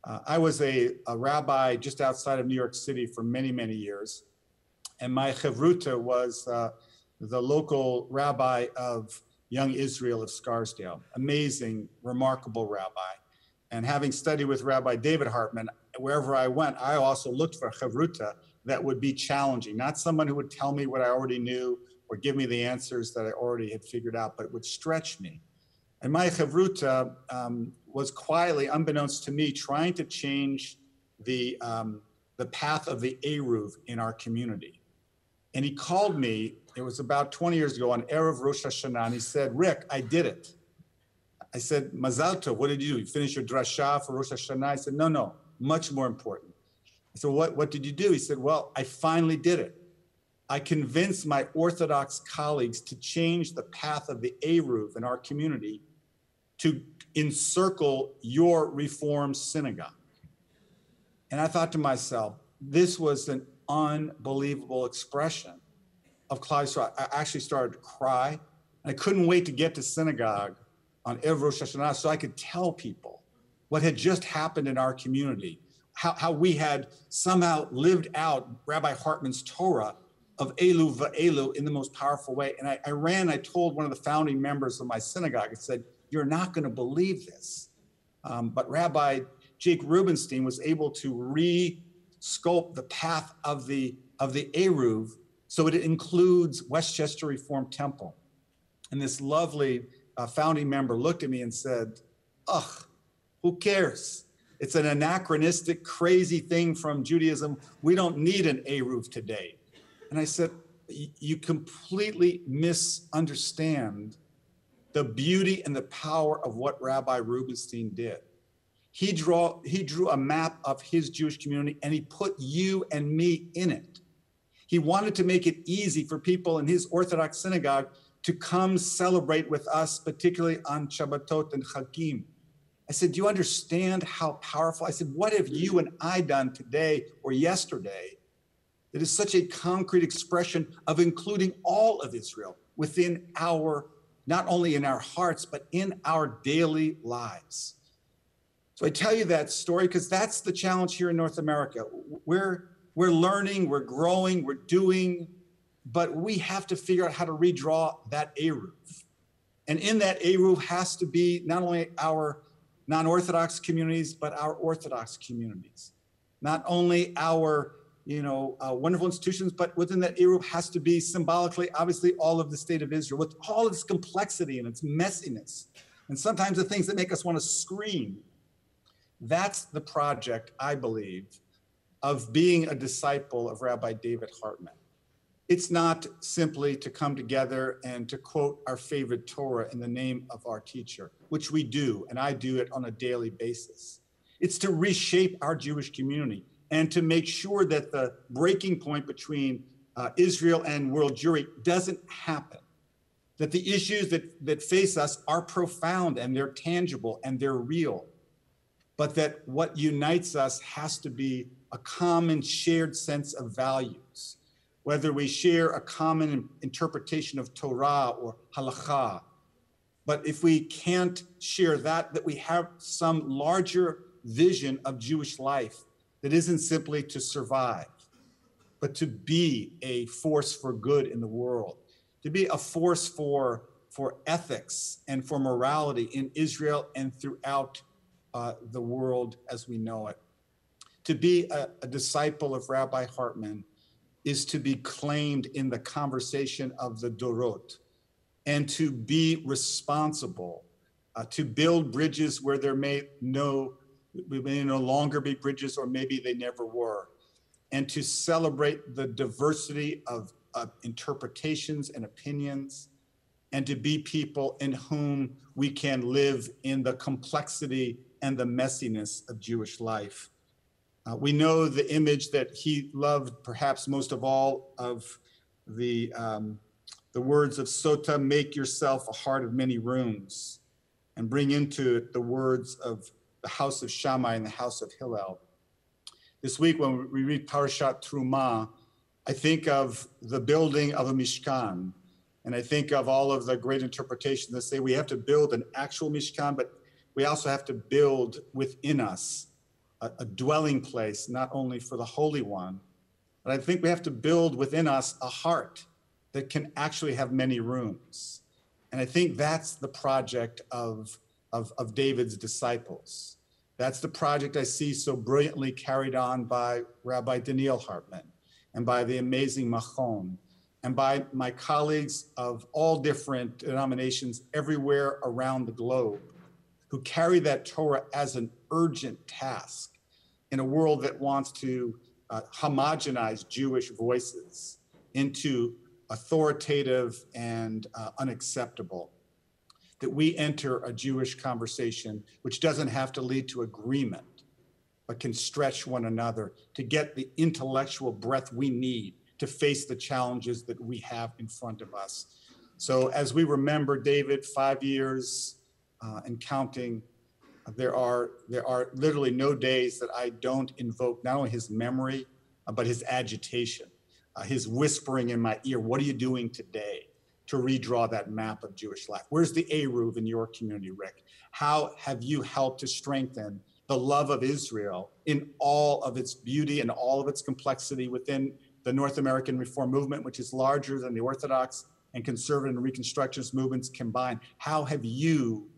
Uh, I was a, a rabbi just outside of New York City for many, many years. And my chavruta was uh, the local rabbi of Young Israel of Scarsdale. Amazing, remarkable rabbi. And having studied with Rabbi David Hartman, wherever I went, I also looked for chavruta that would be challenging, not someone who would tell me what I already knew or give me the answers that I already had figured out, but would stretch me. And my chavruta um, was quietly, unbeknownst to me, trying to change the um, the path of the Eruv in our community. And he called me. It was about 20 years ago on erev Rosh Hashanah. And he said, "Rick, I did it." I said, "Mazal tov. What did you do? You finished your drasha for Rosh Hashanah?" I said, "No, no. Much more important." I said, "What? What did you do?" He said, "Well, I finally did it. I convinced my Orthodox colleagues to change the path of the Eruv in our community to encircle your Reform synagogue. And I thought to myself, this was an unbelievable expression of Yisrael. I actually started to cry. I couldn't wait to get to synagogue on Erev Rosh Hashanah so I could tell people what had just happened in our community, how, how we had somehow lived out Rabbi Hartman's Torah of Elu Va'elu in the most powerful way. And I, I ran, I told one of the founding members of my synagogue, I said, You're not going to believe this. Um, but Rabbi Jake Rubenstein was able to re-sculpt the path of the of the Eruv so it includes Westchester Reformed Temple. And this lovely uh, founding member looked at me and said, Ugh, who cares? It's an anachronistic, crazy thing from Judaism. We don't need an Eruv today. And I said, You completely misunderstand the beauty and the power of what Rabbi Rubenstein did. He draw he drew a map of his Jewish community and he put you and me in it. He wanted to make it easy for people in his Orthodox synagogue to come celebrate with us, particularly on Shabbatot and Chagim. I said, Do you understand how powerful? I said, What have you and I done today or yesterday that is such a concrete expression of including all of Israel within our, not only in our hearts, but in our daily lives? So I tell you that story because that's the challenge here in North America. We're we're learning, we're growing, we're doing, but we have to figure out how to redraw that Eruv. And in that Eruv has to be not only our non-Orthodox communities, but our Orthodox communities. Not only our you know, uh, wonderful institutions, but within that Eruv has to be symbolically, obviously, all of the state of Israel with all its complexity and its messiness, and sometimes the things that make us want to scream that's the project, I believe, of being a disciple of Rabbi David Hartman. It's not simply to come together and to quote our favorite Torah in the name of our teacher, which we do, and I do it on a daily basis. It's to reshape our Jewish community and to make sure that the breaking point between uh, Israel and world Jewry doesn't happen. That the issues that, that face us are profound and they're tangible and they're real but that what unites us has to be a common shared sense of values, whether we share a common interpretation of Torah or halakha. But if we can't share that, that we have some larger vision of Jewish life that isn't simply to survive, but to be a force for good in the world, to be a force for, for ethics and for morality in Israel and throughout uh, the world as we know it. To be a, a disciple of Rabbi Hartman is to be claimed in the conversation of the Dorot and to be responsible, uh, to build bridges where there may no, may no longer be bridges or maybe they never were, and to celebrate the diversity of, of interpretations and opinions, and to be people in whom we can live in the complexity and the messiness of Jewish life. Uh, we know the image that he loved perhaps most of all of the, um, the words of Sota, make yourself a heart of many rooms, and bring into it the words of the house of Shammai and the house of Hillel. This week, when we read Parashat Truma, I think of the building of a Mishkan, and I think of all of the great interpretations that say we have to build an actual Mishkan, but we also have to build within us a, a dwelling place, not only for the Holy One, but I think we have to build within us a heart that can actually have many rooms. And I think that's the project of, of, of David's disciples. That's the project I see so brilliantly carried on by Rabbi Daniel Hartman and by the amazing Machon and by my colleagues of all different denominations everywhere around the globe who carry that Torah as an urgent task in a world that wants to uh, homogenize Jewish voices into authoritative and uh, unacceptable. That we enter a Jewish conversation which doesn't have to lead to agreement, but can stretch one another to get the intellectual breadth we need to face the challenges that we have in front of us. So, as we remember David, five years uh, and counting, there are there are literally no days that I don't invoke not only his memory, uh, but his agitation, uh, his whispering in my ear. What are you doing today to redraw that map of Jewish life? Where's the Eruv in your community, Rick? How have you helped to strengthen the love of Israel in all of its beauty and all of its complexity within the North American Reform Movement, which is larger than the Orthodox and conservative and Reconstructionist movements combined? How have you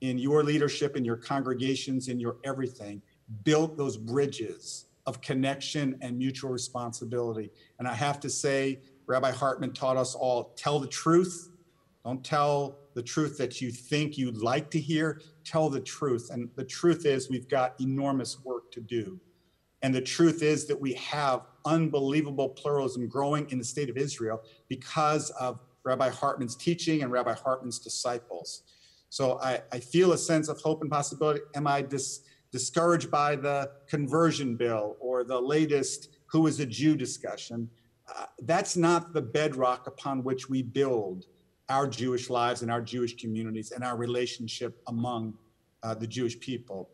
in your leadership, in your congregations, in your everything, built those bridges of connection and mutual responsibility. And I have to say, Rabbi Hartman taught us all tell the truth. Don't tell the truth that you think you'd like to hear. Tell the truth. And the truth is, we've got enormous work to do. And the truth is that we have unbelievable pluralism growing in the state of Israel because of Rabbi Hartman's teaching and Rabbi Hartman's disciples. So I, I feel a sense of hope and possibility. Am I dis, discouraged by the conversion bill or the latest who is a Jew discussion? That's not the bedrock upon which we build our Jewish lives and our Jewish communities and our relationship among uh, the Jewish people.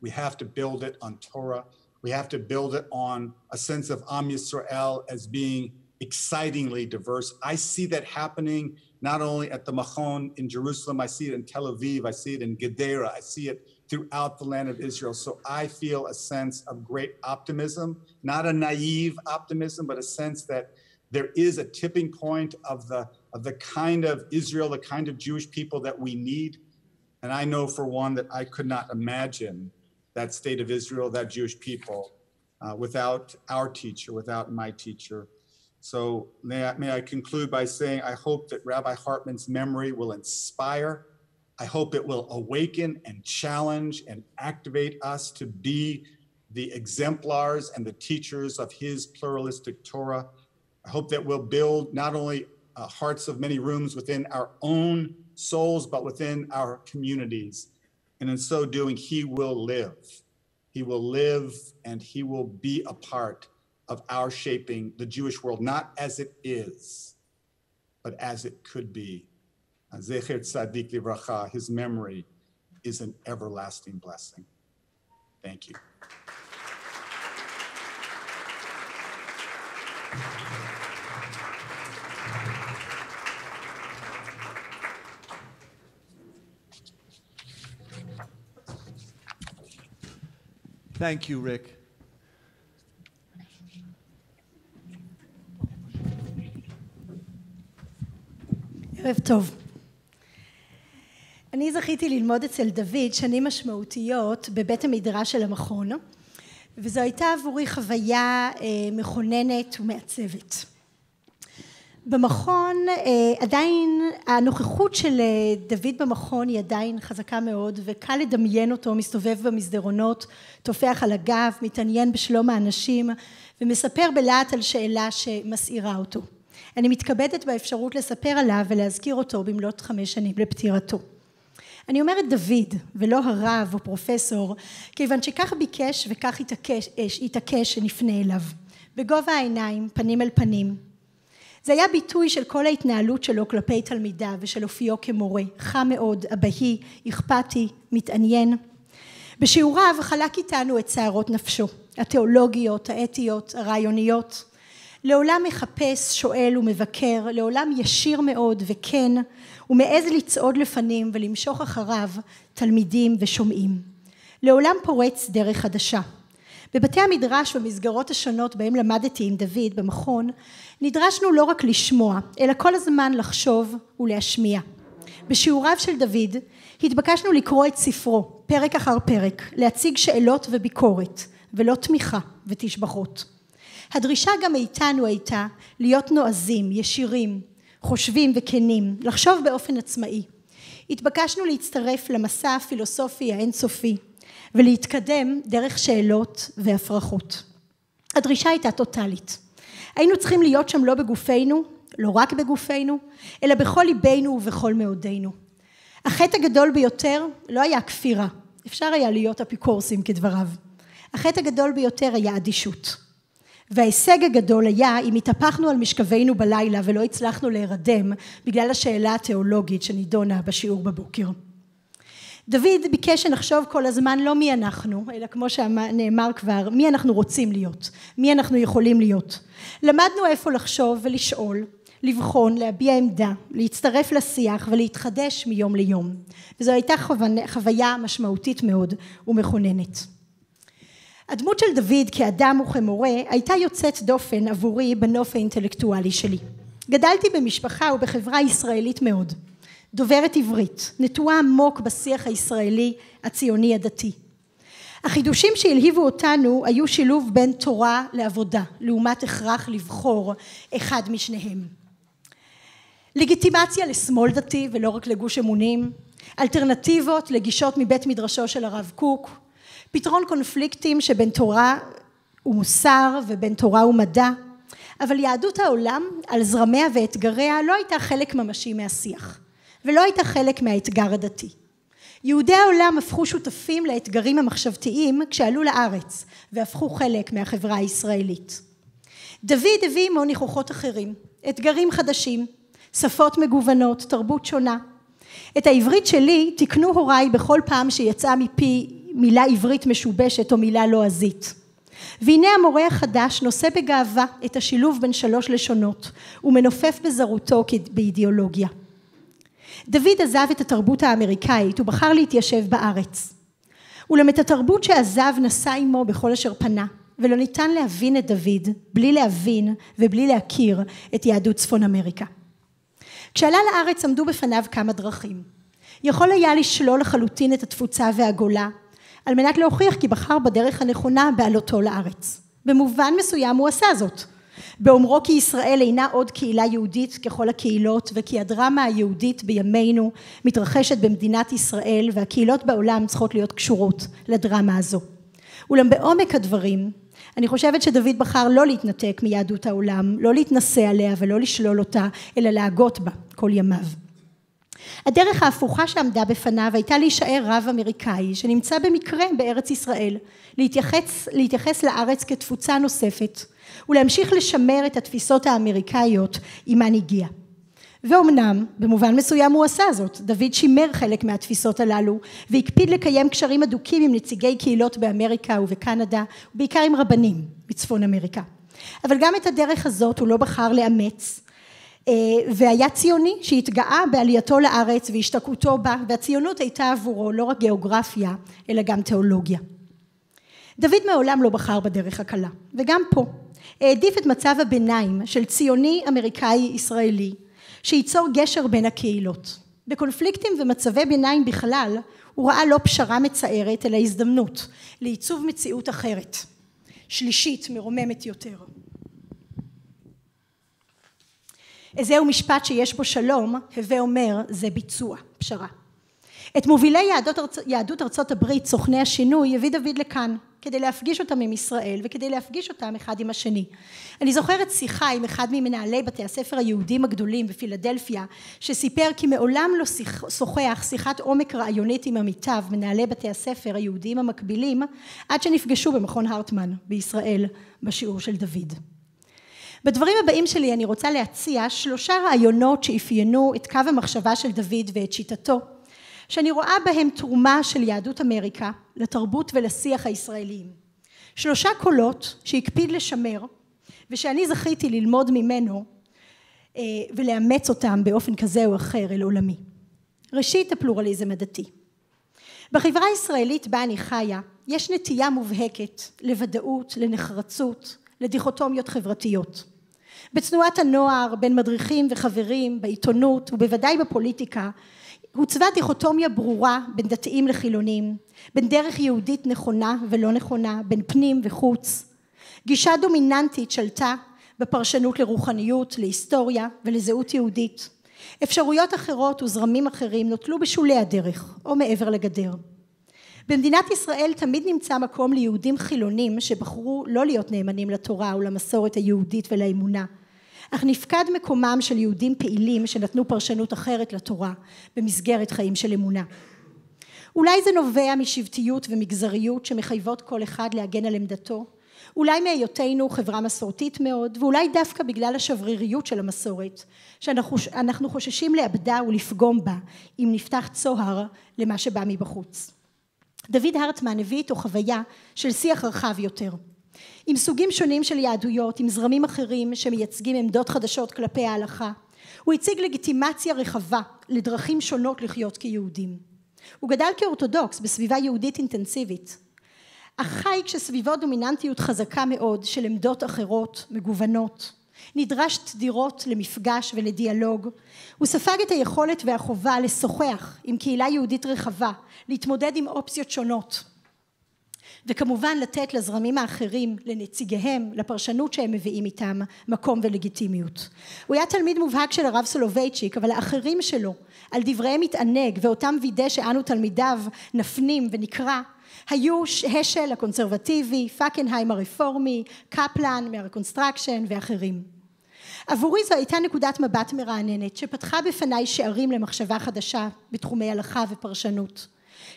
We have to build it on Torah. We have to build it on a sense of Am Yisrael as being excitingly diverse. I see that happening not only at the Machon in Jerusalem, I see it in Tel Aviv, I see it in Gedera, I see it throughout the land of Israel. So I feel a sense of great optimism, not a naive optimism, but a sense that there is a tipping point of the of the kind of Israel, the kind of Jewish people that we need. And I know for one that I could not imagine that state of Israel, that Jewish people, uh, without our teacher, without my teacher, so may I, may I conclude by saying I hope that Rabbi Hartman's memory will inspire. I hope it will awaken and challenge and activate us to be the exemplars and the teachers of his pluralistic Torah. I hope that we'll build not only uh, hearts of many rooms within our own souls, but within our communities. And in so doing, he will live. He will live and he will be a part of our shaping the Jewish world, not as it is, but as it could be. Zecher Tzadik Livracha, his memory is an everlasting blessing. Thank you. Thank you, Rick. ערב טוב. אני זכיתי ללמוד אצל דוד שנים משמעותיות בבית המדרש של המכון, וזו הייתה עבורי חוויה מכוננת ומעצבת. במכון עדיין הנוכחות של דוד במכון היא עדיין חזקה מאוד וקל לדמיין אותו מסתובב במסדרונות, טופח על הגב, מתעניין בשלום האנשים ומספר בלהט על שאלה שמסעירה אותו. אני מתכבדת באפשרות לספר עליו ולהזכיר אותו במלאת חמש שנים לפטירתו. אני אומרת דוד ולא הרב או פרופסור כיוון שכך ביקש וכך התעקש, התעקש שנפנה אליו. בגובה העיניים פנים אל פנים. זה היה ביטוי של כל ההתנהלות שלו כלפי תלמידיו ושל אופיו כמורה. חם מאוד אבהי אכפתי מתעניין. בשיעוריו חלק איתנו את שערות נפשו התיאולוגיות האתיות הרעיוניות לעולם מחפש שואל ומבקר לעולם ישיר מאוד וכן ומעז לצעוד לפנים ולמשוך אחריו תלמידים ושומעים לעולם פורץ דרך חדשה בבתי המדרש במסגרות השונות בהם למדתי עם דוד במכון, נדרשנו לא רק לשמוע, אלא כל הזמן לחשוב ולהשמיע. בשיעוריו של דוד התבקשנו לקרוא את ספרו, פרק אחר פרק, להציג שאלות וביקורת, ולא תמיכה ותשבחות. הדרישה גם מאיתנו הייתה להיות נועזים, ישירים, חושבים וכנים, לחשוב באופן עצמאי. התבקשנו להצטרף למסע הפילוסופי האינסופי ולהתקדם דרך שאלות והפרחות. הדרישה הייתה טוטאלית. היינו צריכים להיות שם לא בגופנו, לא רק בגופנו, אלא בכל ליבנו ובכל מאודנו. החטא הגדול ביותר לא היה כפירה, אפשר היה להיות אפיקורסים כדבריו. החטא הגדול ביותר היה אדישות. וההישג הגדול היה אם התהפכנו על משכבנו בלילה ולא הצלחנו להירדם בגלל השאלה התיאולוגית שנידונה בשיעור בבוקר. דוד ביקש שנחשוב כל הזמן לא מי אנחנו, אלא כמו שנאמר כבר, מי אנחנו רוצים להיות, מי אנחנו יכולים להיות. למדנו איפה לחשוב ולשאול, לבחון, להביע עמדה, להצטרף לשיח ולהתחדש מיום ליום. וזו הייתה חוויה משמעותית מאוד ומכוננת. הדמות של דוד כאדם וכמורה הייתה יוצאת דופן עבורי בנוף האינטלקטואלי שלי. גדלתי במשפחה ובחברה ישראלית מאוד. דוברת עברית, נטועה עמוק בשיח הישראלי הציוני הדתי. החידושים שהלהיבו אותנו היו שילוב בין תורה לעבודה, לעומת הכרח לבחור אחד משניהם. לגיטימציה לשמאל דתי ולא רק לגוש אמונים, אלטרנטיבות לגישות מבית מדרשו של הרב קוק, פתרון קונפליקטים שבין תורה ומוסר ובין תורה ומדע, אבל יהדות העולם על זרמיה ואתגריה לא הייתה חלק ממשי מהשיח, ולא הייתה חלק מהאתגר הדתי. יהודי העולם הפכו שותפים לאתגרים המחשבתיים כשעלו לארץ, והפכו חלק מהחברה הישראלית. דוד הביא עמו ניחוחות אחרים, אתגרים חדשים, שפות מגוונות, תרבות שונה. את העברית שלי תיקנו הוריי בכל פעם שיצאה מפי מילה עברית משובשת או מילה לועזית. והנה המורה החדש נושא בגאווה את השילוב בין שלוש לשונות ומנופף בזרותו באידיאולוגיה. דוד עזב את התרבות האמריקאית ובחר להתיישב בארץ. אולם את התרבות שעזב נשא עמו בכל אשר פנה ולא ניתן להבין את דוד בלי להבין ובלי להכיר את יהדות צפון אמריקה. כשעלה לארץ עמדו בפניו כמה דרכים. יכול היה לשלול לחלוטין את התפוצה והגולה על מנת להוכיח כי בחר בדרך הנכונה בעלותו לארץ. במובן מסוים הוא עשה זאת. באומרו כי ישראל אינה עוד קהילה יהודית ככל הקהילות וכי הדרמה היהודית בימינו מתרחשת במדינת ישראל והקהילות בעולם צריכות להיות קשורות לדרמה הזו. אולם בעומק הדברים אני חושבת שדוד בחר לא להתנתק מיהדות העולם, לא להתנשא עליה ולא לשלול אותה, אלא להגות בה כל ימיו. הדרך ההפוכה שעמדה בפניו הייתה להישאר רב אמריקאי שנמצא במקרה בארץ ישראל, להתייחס, להתייחס לארץ כתפוצה נוספת ולהמשיך לשמר את התפיסות האמריקאיות עימן הגיע. ואומנם במובן מסוים הוא עשה זאת, דוד שימר חלק מהתפיסות הללו והקפיד לקיים קשרים הדוקים עם נציגי קהילות באמריקה ובקנדה ובעיקר עם רבנים בצפון אמריקה. אבל גם את הדרך הזאת הוא לא בחר לאמץ והיה ציוני שהתגאה בעלייתו לארץ והשתקעותו בה והציונות הייתה עבורו לא רק גיאוגרפיה אלא גם תיאולוגיה. דוד מעולם לא בחר בדרך הקלה וגם פה העדיף את מצב הביניים של ציוני אמריקאי ישראלי שייצור גשר בין הקהילות. בקונפליקטים ומצבי ביניים בכלל הוא ראה לא פשרה מצערת אלא הזדמנות לעיצוב מציאות אחרת שלישית מרוממת יותר זהו משפט שיש בו שלום, הווה אומר זה ביצוע, פשרה. את מובילי יהדות, יהדות ארצות הברית, סוכני השינוי, הביא דוד לכאן, כדי להפגיש אותם עם ישראל וכדי להפגיש אותם אחד עם השני. אני זוכרת שיחה עם אחד ממנהלי בתי הספר היהודים הגדולים בפילדלפיה, שסיפר כי מעולם לא שוחח שיחת עומק רעיונית עם עמיתיו, מנהלי בתי הספר היהודיים המקבילים, עד שנפגשו במכון הרטמן בישראל בשיעור של דוד. בדברים הבאים שלי אני רוצה להציע שלושה רעיונות שאפיינו את קו המחשבה של דוד ואת שיטתו, שאני רואה בהם תרומה של יהדות אמריקה לתרבות ולשיח הישראליים. שלושה קולות שהקפיד לשמר ושאני זכיתי ללמוד ממנו אה, ולאמץ אותם באופן כזה או אחר אל עולמי. ראשית הפלורליזם הדתי. בחברה הישראלית בה אני חיה, יש נטייה מובהקת לוודאות, לנחרצות, לדיכוטומיות חברתיות. בתנועת הנוער, בין מדריכים וחברים, בעיתונות ובוודאי בפוליטיקה, הוצבה דיכוטומיה ברורה בין דתיים לחילונים, בין דרך יהודית נכונה ולא נכונה, בין פנים וחוץ. גישה דומיננטית שלטה בפרשנות לרוחניות, להיסטוריה ולזהות יהודית. אפשרויות אחרות וזרמים אחרים נוטלו בשולי הדרך או מעבר לגדר. במדינת ישראל תמיד נמצא מקום ליהודים חילונים שבחרו לא להיות נאמנים לתורה ולמסורת היהודית ולאמונה, אך נפקד מקומם של יהודים פעילים שנתנו פרשנות אחרת לתורה במסגרת חיים של אמונה. אולי זה נובע משבטיות ומגזריות שמחייבות כל אחד להגן על עמדתו, אולי מהיותנו חברה מסורתית מאוד, ואולי דווקא בגלל השבריריות של המסורת, שאנחנו חוששים לאבדה ולפגום בה אם נפתח צוהר למה שבא מבחוץ. דוד הרטמן הביא איתו חוויה של שיח רחב יותר. עם סוגים שונים של יהדויות, עם זרמים אחרים שמייצגים עמדות חדשות כלפי ההלכה. הוא הציג לגיטימציה רחבה לדרכים שונות לחיות כיהודים. הוא גדל כאורתודוקס בסביבה יהודית אינטנסיבית. אך חי כשסביבו דומיננטיות חזקה מאוד של עמדות אחרות, מגוונות. נדרש תדירות למפגש ולדיאלוג. הוא ספג את היכולת והחובה לשוחח עם קהילה יהודית רחבה, להתמודד עם אופציות שונות. וכמובן לתת לזרמים האחרים, לנציגיהם, לפרשנות שהם מביאים איתם, מקום ולגיטימיות. הוא היה תלמיד מובהק של הרב סולובייצ'יק, אבל האחרים שלו, על דבריהם התענג ואותם וידא שאנו תלמידיו נפנים ונקרא, היו השל הקונסרבטיבי, פקנהיים הרפורמי, קפלן מה reconstruction ואחרים. עבורי זו הייתה נקודת מבט מרעננת שפתחה בפניי שערים למחשבה חדשה בתחומי הלכה ופרשנות.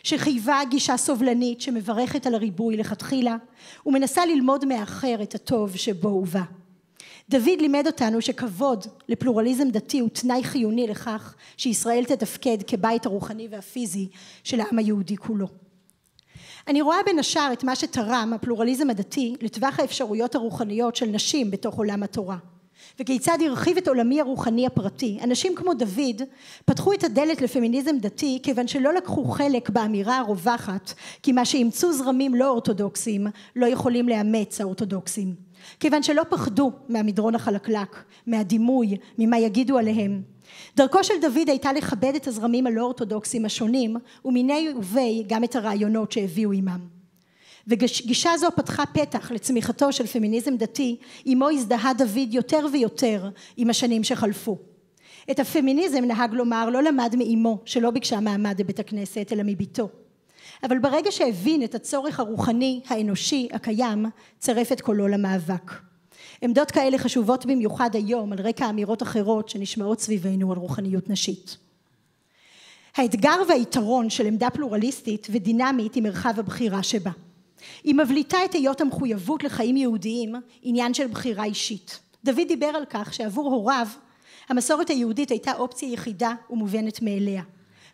שחייבה גישה סובלנית שמברכת על הריבוי לכתחילה ומנסה ללמוד מהאחר את הטוב שבו הובא. דוד לימד אותנו שכבוד לפלורליזם דתי הוא תנאי חיוני לכך שישראל תתפקד כבית הרוחני והפיזי של העם היהודי כולו. אני רואה בין השאר את מה שתרם הפלורליזם הדתי לטווח האפשרויות הרוחניות של נשים בתוך עולם התורה. וכיצד הרחיב את עולמי הרוחני הפרטי. אנשים כמו דוד פתחו את הדלת לפמיניזם דתי כיוון שלא לקחו חלק באמירה הרווחת כי מה שאימצו זרמים לא אורתודוקסיים לא יכולים לאמץ האורתודוקסים. כיוון שלא פחדו מהמדרון החלקלק, מהדימוי, ממה יגידו עליהם. דרכו של דוד הייתה לכבד את הזרמים הלא אורתודוקסיים השונים ומיני ובי גם את הרעיונות שהביאו עמם. וגישה זו פתחה פתח לצמיחתו של פמיניזם דתי, עמו הזדהה דוד יותר ויותר עם השנים שחלפו. את הפמיניזם נהג לומר לא למד מאימו שלא ביקשה מעמד בבית הכנסת אלא מביתו. אבל ברגע שהבין את הצורך הרוחני האנושי הקיים צירף את קולו למאבק. עמדות כאלה חשובות במיוחד היום על רקע אמירות אחרות שנשמעות סביבנו על רוחניות נשית. האתגר והיתרון של עמדה פלורליסטית ודינמית היא מרחב הבחירה שבה. היא מבליטה את היות המחויבות לחיים יהודיים עניין של בחירה אישית. דוד דיבר על כך שעבור הוריו המסורת היהודית הייתה אופציה יחידה ומובנת מאליה.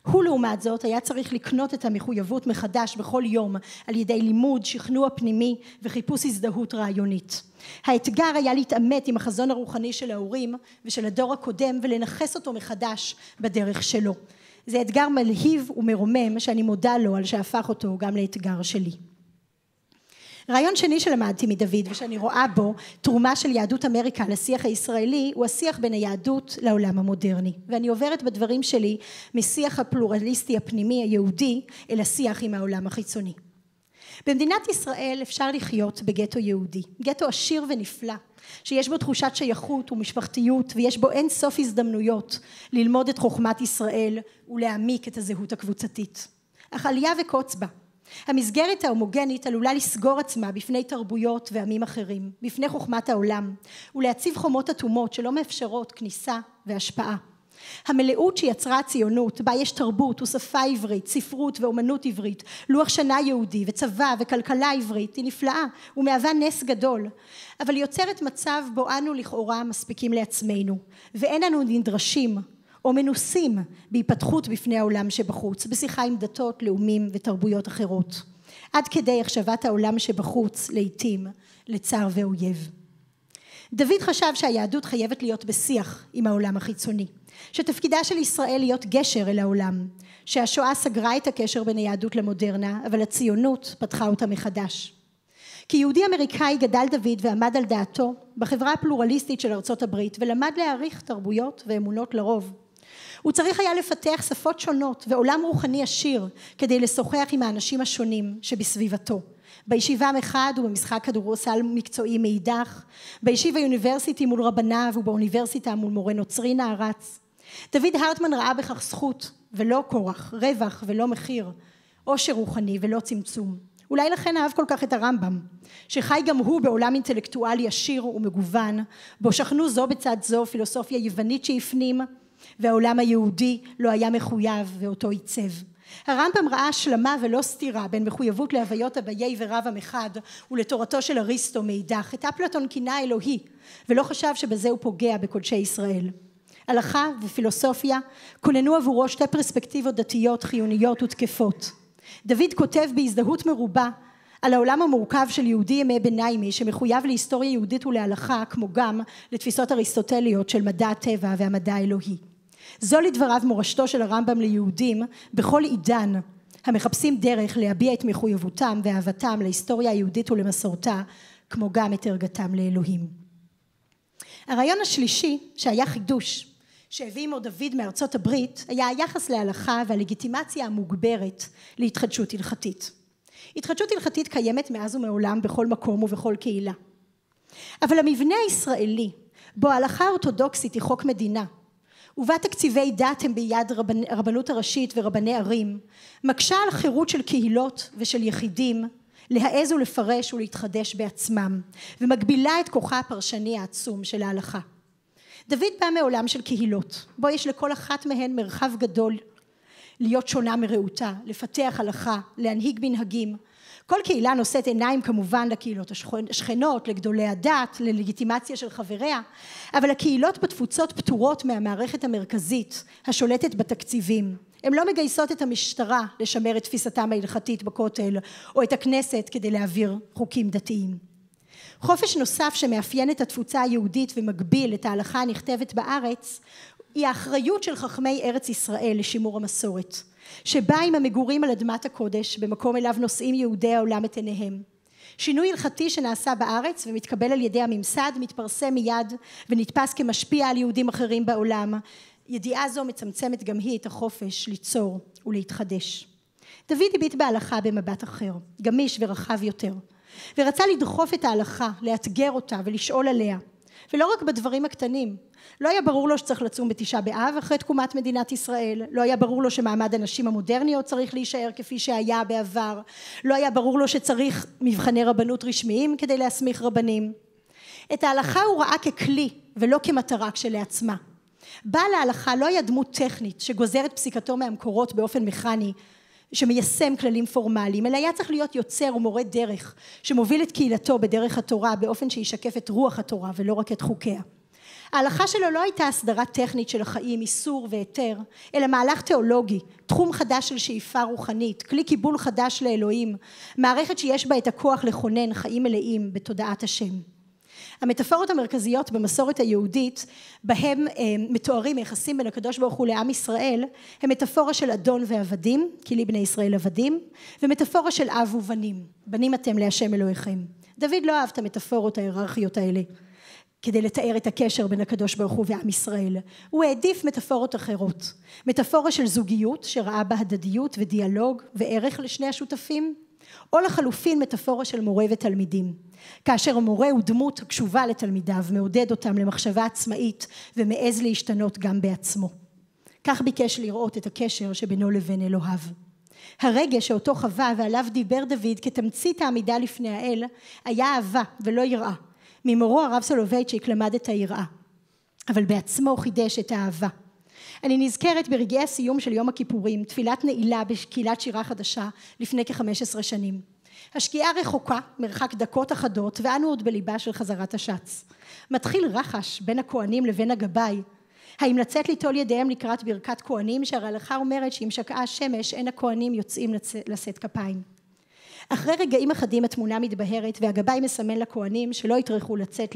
הוא לעומת זאת היה צריך לקנות את המחויבות מחדש בכל יום על ידי לימוד, שכנוע פנימי וחיפוש הזדהות רעיונית. האתגר היה להתעמת עם החזון הרוחני של ההורים ושל הדור הקודם ולנכס אותו מחדש בדרך שלו. זה אתגר מלהיב ומרומם שאני מודה לו על שהפך אותו גם לאתגר שלי. רעיון שני שלמדתי מדוד ושאני רואה בו תרומה של יהדות אמריקה לשיח הישראלי הוא השיח בין היהדות לעולם המודרני ואני עוברת בדברים שלי משיח הפלורליסטי הפנימי היהודי אל השיח עם העולם החיצוני. במדינת ישראל אפשר לחיות בגטו יהודי, גטו עשיר ונפלא שיש בו תחושת שייכות ומשפחתיות ויש בו אין סוף הזדמנויות ללמוד את חוכמת ישראל ולהעמיק את הזהות הקבוצתית. אך עלייה וקוץ בה המסגרת ההומוגנית עלולה לסגור עצמה בפני תרבויות ועמים אחרים, בפני חוכמת העולם, ולהציב חומות אטומות שלא מאפשרות כניסה והשפעה. המלאות שיצרה הציונות, בה יש תרבות ושפה עברית, ספרות ואומנות עברית, לוח שנה יהודי וצבא וכלכלה עברית, היא נפלאה ומהווה נס גדול, אבל יוצרת מצב בו אנו לכאורה מספיקים לעצמנו, ואין אנו נדרשים או מנוסים בהיפתחות בפני העולם שבחוץ, בשיחה עם דתות, לאומים ותרבויות אחרות, עד כדי החשבת העולם שבחוץ לעתים לצר ואויב. דוד חשב שהיהדות חייבת להיות בשיח עם העולם החיצוני, שתפקידה של ישראל להיות גשר אל העולם, שהשואה סגרה את הקשר בין היהדות למודרנה, אבל הציונות פתחה אותה מחדש. כיהודי אמריקאי גדל דוד ועמד על דעתו בחברה הפלורליסטית של ארצות הברית ולמד להעריך תרבויות ואמונות לרוב. הוא צריך היה לפתח שפות שונות ועולם רוחני עשיר כדי לשוחח עם האנשים השונים שבסביבתו. בישיבה מחד ובמשחק כדורסל מקצועי מאידך, בישיבה יוניברסיטי מול רבניו ובאוניברסיטה מול מורה נוצרי נערץ. דוד הרטמן ראה בכך זכות ולא כורח, רווח ולא מחיר, עושר רוחני ולא צמצום. אולי לכן אהב כל כך את הרמב"ם, שחי גם הוא בעולם אינטלקטואלי עשיר ומגוון, בו שכנו זו בצד זו פילוסופיה יוונית שהפנים, והעולם היהודי לא היה מחויב ואותו עיצב. הרמב"ם ראה השלמה ולא סתירה בין מחויבות להוויות אביי ורב מחד ולתורתו של אריסטו מאידך. את אפלטון כינה אלוהי ולא חשב שבזה הוא פוגע בקודשי ישראל. הלכה ופילוסופיה כוננו עבורו שתי פרספקטיבות דתיות חיוניות ותקפות. דוד כותב בהזדהות מרובה על העולם המורכב של יהודי ימי ביניימי שמחויב להיסטוריה יהודית ולהלכה כמו גם לתפיסות אריסטוטליות של מדע הטבע והמדע האלוהי. זו לדבריו מורשתו של הרמב"ם ליהודים בכל עידן המחפשים דרך להביע את מחויבותם ואהבתם להיסטוריה היהודית ולמסורתה כמו גם את ערגתם לאלוהים. הרעיון השלישי שהיה חידוש שהביא עמו דוד מארצות הברית היה היחס להלכה והלגיטימציה המוגברת להתחדשות הלכתית. התחדשות הלכתית קיימת מאז ומעולם בכל מקום ובכל קהילה. אבל המבנה הישראלי בו ההלכה האורתודוקסית היא חוק מדינה ובה תקציבי דת הם ביד רבנ, הרבנות הראשית ורבני ערים מקשה על חירות של קהילות ושל יחידים להעז ולפרש ולהתחדש בעצמם ומגבילה את כוחה הפרשני העצום של ההלכה דוד בא מעולם של קהילות, בו יש לכל אחת מהן מרחב גדול להיות שונה מרעותה, לפתח הלכה, להנהיג מנהגים. כל קהילה נושאת עיניים כמובן לקהילות השכנות, לגדולי הדת, ללגיטימציה של חבריה, אבל הקהילות בתפוצות פטורות מהמערכת המרכזית השולטת בתקציבים. הן לא מגייסות את המשטרה לשמר את תפיסתם ההלכתית בכותל, או את הכנסת כדי להעביר חוקים דתיים. חופש נוסף שמאפיין את התפוצה היהודית ומגביל את ההלכה הנכתבת בארץ היא האחריות של חכמי ארץ ישראל לשימור המסורת שבאה עם המגורים על אדמת הקודש במקום אליו נושאים יהודי העולם את עיניהם שינוי הלכתי שנעשה בארץ ומתקבל על ידי הממסד מתפרסם מיד ונתפס כמשפיע על יהודים אחרים בעולם ידיעה זו מצמצמת גם היא את החופש ליצור ולהתחדש דוד הביט בהלכה במבט אחר גמיש ורחב יותר ורצה לדחוף את ההלכה, לאתגר אותה ולשאול עליה. ולא רק בדברים הקטנים. לא היה ברור לו שצריך לצום בתשעה באב אחרי תקומת מדינת ישראל, לא היה ברור לו שמעמד הנשים המודרניות צריך להישאר כפי שהיה בעבר, לא היה ברור לו שצריך מבחני רבנות רשמיים כדי להסמיך רבנים. את ההלכה הוא ראה ככלי ולא כמטרה כשלעצמה. בעל ההלכה לא היה דמות טכנית שגוזרת פסיקתו מהמקורות באופן מכני שמיישם כללים פורמליים, אלא היה צריך להיות יוצר ומורה דרך שמוביל את קהילתו בדרך התורה באופן שישקף את רוח התורה ולא רק את חוקיה. ההלכה שלו לא הייתה הסדרה טכנית של החיים, איסור והיתר, אלא מהלך תיאולוגי, תחום חדש של שאיפה רוחנית, כלי קיבול חדש לאלוהים, מערכת שיש בה את הכוח לכונן חיים מלאים בתודעת השם. המטאפורות המרכזיות במסורת היהודית בהם אה, מתוארים היחסים בין הקדוש ברוך הוא לעם ישראל הם מטאפורה של אדון ועבדים כי לי בני ישראל עבדים ומטאפורה של אב ובנים בנים אתם להשם אלוהיכם דוד לא אהב את המטאפורות ההיררכיות האלה כדי לתאר את הקשר בין הקדוש ברוך הוא ועם ישראל. הוא העדיף מטאפורות אחרות. מטאפורה של זוגיות שראה בה הדדיות ודיאלוג וערך לשני השותפים, או לחלופין מטאפורה של מורה ותלמידים. כאשר המורה הוא דמות קשובה לתלמידיו, מעודד אותם למחשבה עצמאית ומעז להשתנות גם בעצמו. כך ביקש לראות את הקשר שבינו לבין אלוהיו. הרגש שאותו חווה ועליו דיבר דוד כתמצית העמידה לפני האל היה אהבה ולא יראה. ממורו הרב סולובייצ'יק למד את היראה. אבל בעצמו חידש את האהבה. אני נזכרת ברגעי הסיום של יום הכיפורים, תפילת נעילה בקהילת שירה חדשה לפני כחמש עשרה שנים. השקיעה רחוקה, מרחק דקות אחדות, ואנו עוד בליבה של חזרת השץ. מתחיל רחש בין הכהנים לבין הגבאי. האם לצאת ליטול ידיהם לקראת ברכת כהנים, שהרי ההלכה אומרת שאם שקעה השמש אין הכהנים יוצאים לשאת כפיים. אחרי רגעים אחדים התמונה מתבהרת והגבאי מסמן לכהנים שלא יטרחו לצאת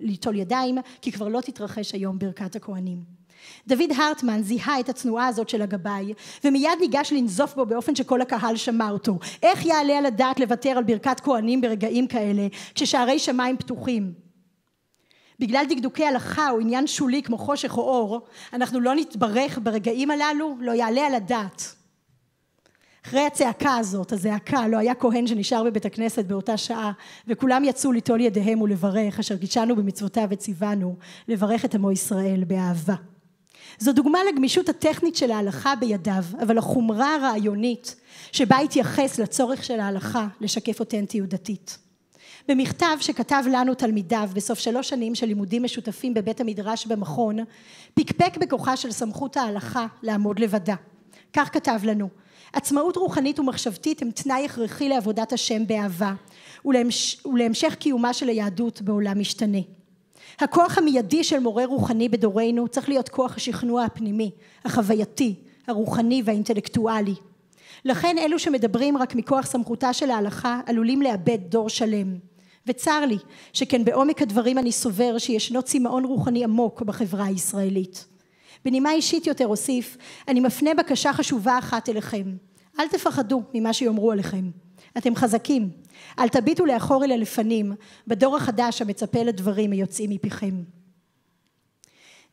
ליטול ידיים כי כבר לא תתרחש היום ברכת הכהנים. דוד הרטמן זיהה את התנועה הזאת של הגבאי ומיד ניגש לנזוף בו באופן שכל הקהל שמע אותו. איך יעלה על הדעת לוותר על ברכת כהנים ברגעים כאלה כששערי שמיים פתוחים? בגלל דקדוקי הלכה או עניין שולי כמו חושך או אור, אנחנו לא נתברך ברגעים הללו? לא יעלה על הדעת. אחרי הצעקה הזאת, הזעקה, לא היה כהן שנשאר בבית הכנסת באותה שעה, וכולם יצאו ליטול ידיהם ולברך, אשר גישנו במצוותיו וציוונו, לברך את עמו ישראל באהבה. זו דוגמה לגמישות הטכנית של ההלכה בידיו, אבל החומרה הרעיונית שבה התייחס לצורך של ההלכה לשקף אותנטיות דתית. במכתב שכתב לנו תלמידיו בסוף שלוש שנים של לימודים משותפים בבית המדרש במכון, פקפק בכוחה של סמכות ההלכה לעמוד לבדה. כך כתב לנו: עצמאות רוחנית ומחשבתית הם תנאי הכרחי לעבודת השם באהבה ולהמש... ולהמשך קיומה של היהדות בעולם משתנה. הכוח המיידי של מורה רוחני בדורנו צריך להיות כוח השכנוע הפנימי, החווייתי, הרוחני והאינטלקטואלי. לכן אלו שמדברים רק מכוח סמכותה של ההלכה עלולים לאבד דור שלם. וצר לי שכן בעומק הדברים אני סובר שישנו צמאון רוחני עמוק בחברה הישראלית. בנימה אישית יותר אוסיף, אני מפנה בקשה חשובה אחת אליכם. אל תפחדו ממה שיאמרו עליכם. אתם חזקים. אל תביטו לאחור אלא לפנים, בדור החדש המצפה לדברים היוצאים מפיכם.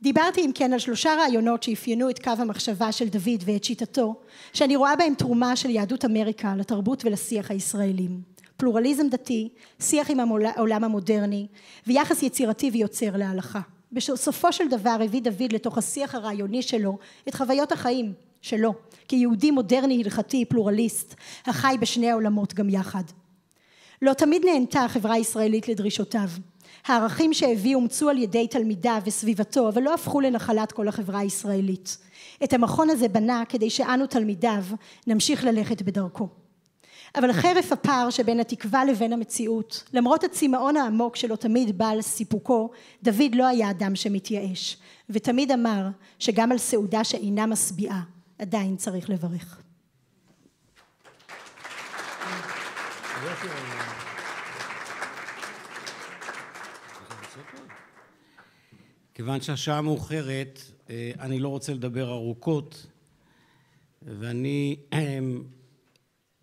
דיברתי אם כן על שלושה רעיונות שאפיינו את קו המחשבה של דוד ואת שיטתו, שאני רואה בהם תרומה של יהדות אמריקה לתרבות ולשיח הישראלים. פלורליזם דתי, שיח עם העולם המודרני, ויחס יצירתי ויוצר להלכה. בסופו של דבר הביא דוד לתוך השיח הרעיוני שלו את חוויות החיים שלו, כיהודי מודרני הלכתי פלורליסט, החי בשני העולמות גם יחד. לא תמיד נהנתה החברה הישראלית לדרישותיו. הערכים שהביא אומצו על ידי תלמידיו וסביבתו, אבל לא הפכו לנחלת כל החברה הישראלית. את המכון הזה בנה כדי שאנו תלמידיו נמשיך ללכת בדרכו. אבל חרף הפער שבין התקווה לבין המציאות, למרות הצמאון העמוק שלו תמיד בא על סיפוקו, דוד לא היה אדם שמתייאש, ותמיד אמר שגם על סעודה שאינה משביעה, עדיין צריך לברך. כיוון שהשעה מאוחרת, אה, אני לא רוצה לדבר ארוכות, ואני אה,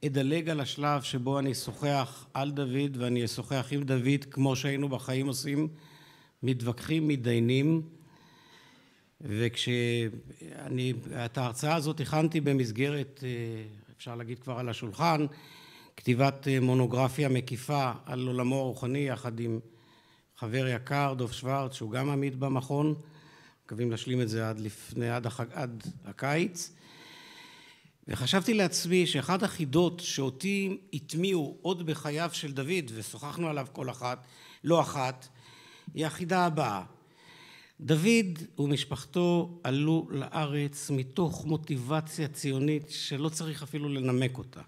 אדלג על השלב שבו אני אשוחח על דוד ואני אשוחח עם דוד כמו שהיינו בחיים עושים, מתווכחים, מתדיינים. וכשאני, את ההרצאה הזאת הכנתי במסגרת, אפשר להגיד כבר על השולחן, כתיבת מונוגרפיה מקיפה על עולמו הרוחני יחד עם חבר יקר דוב שוורץ שהוא גם עמית במכון, מקווים להשלים את זה עד לפני, עד, עד הקיץ וחשבתי לעצמי שאחד החידות שאותי הטמיעו עוד בחייו של דוד ושוחחנו עליו כל אחת, לא אחת, היא החידה הבאה. דוד ומשפחתו עלו לארץ מתוך מוטיבציה ציונית שלא צריך אפילו לנמק אותה.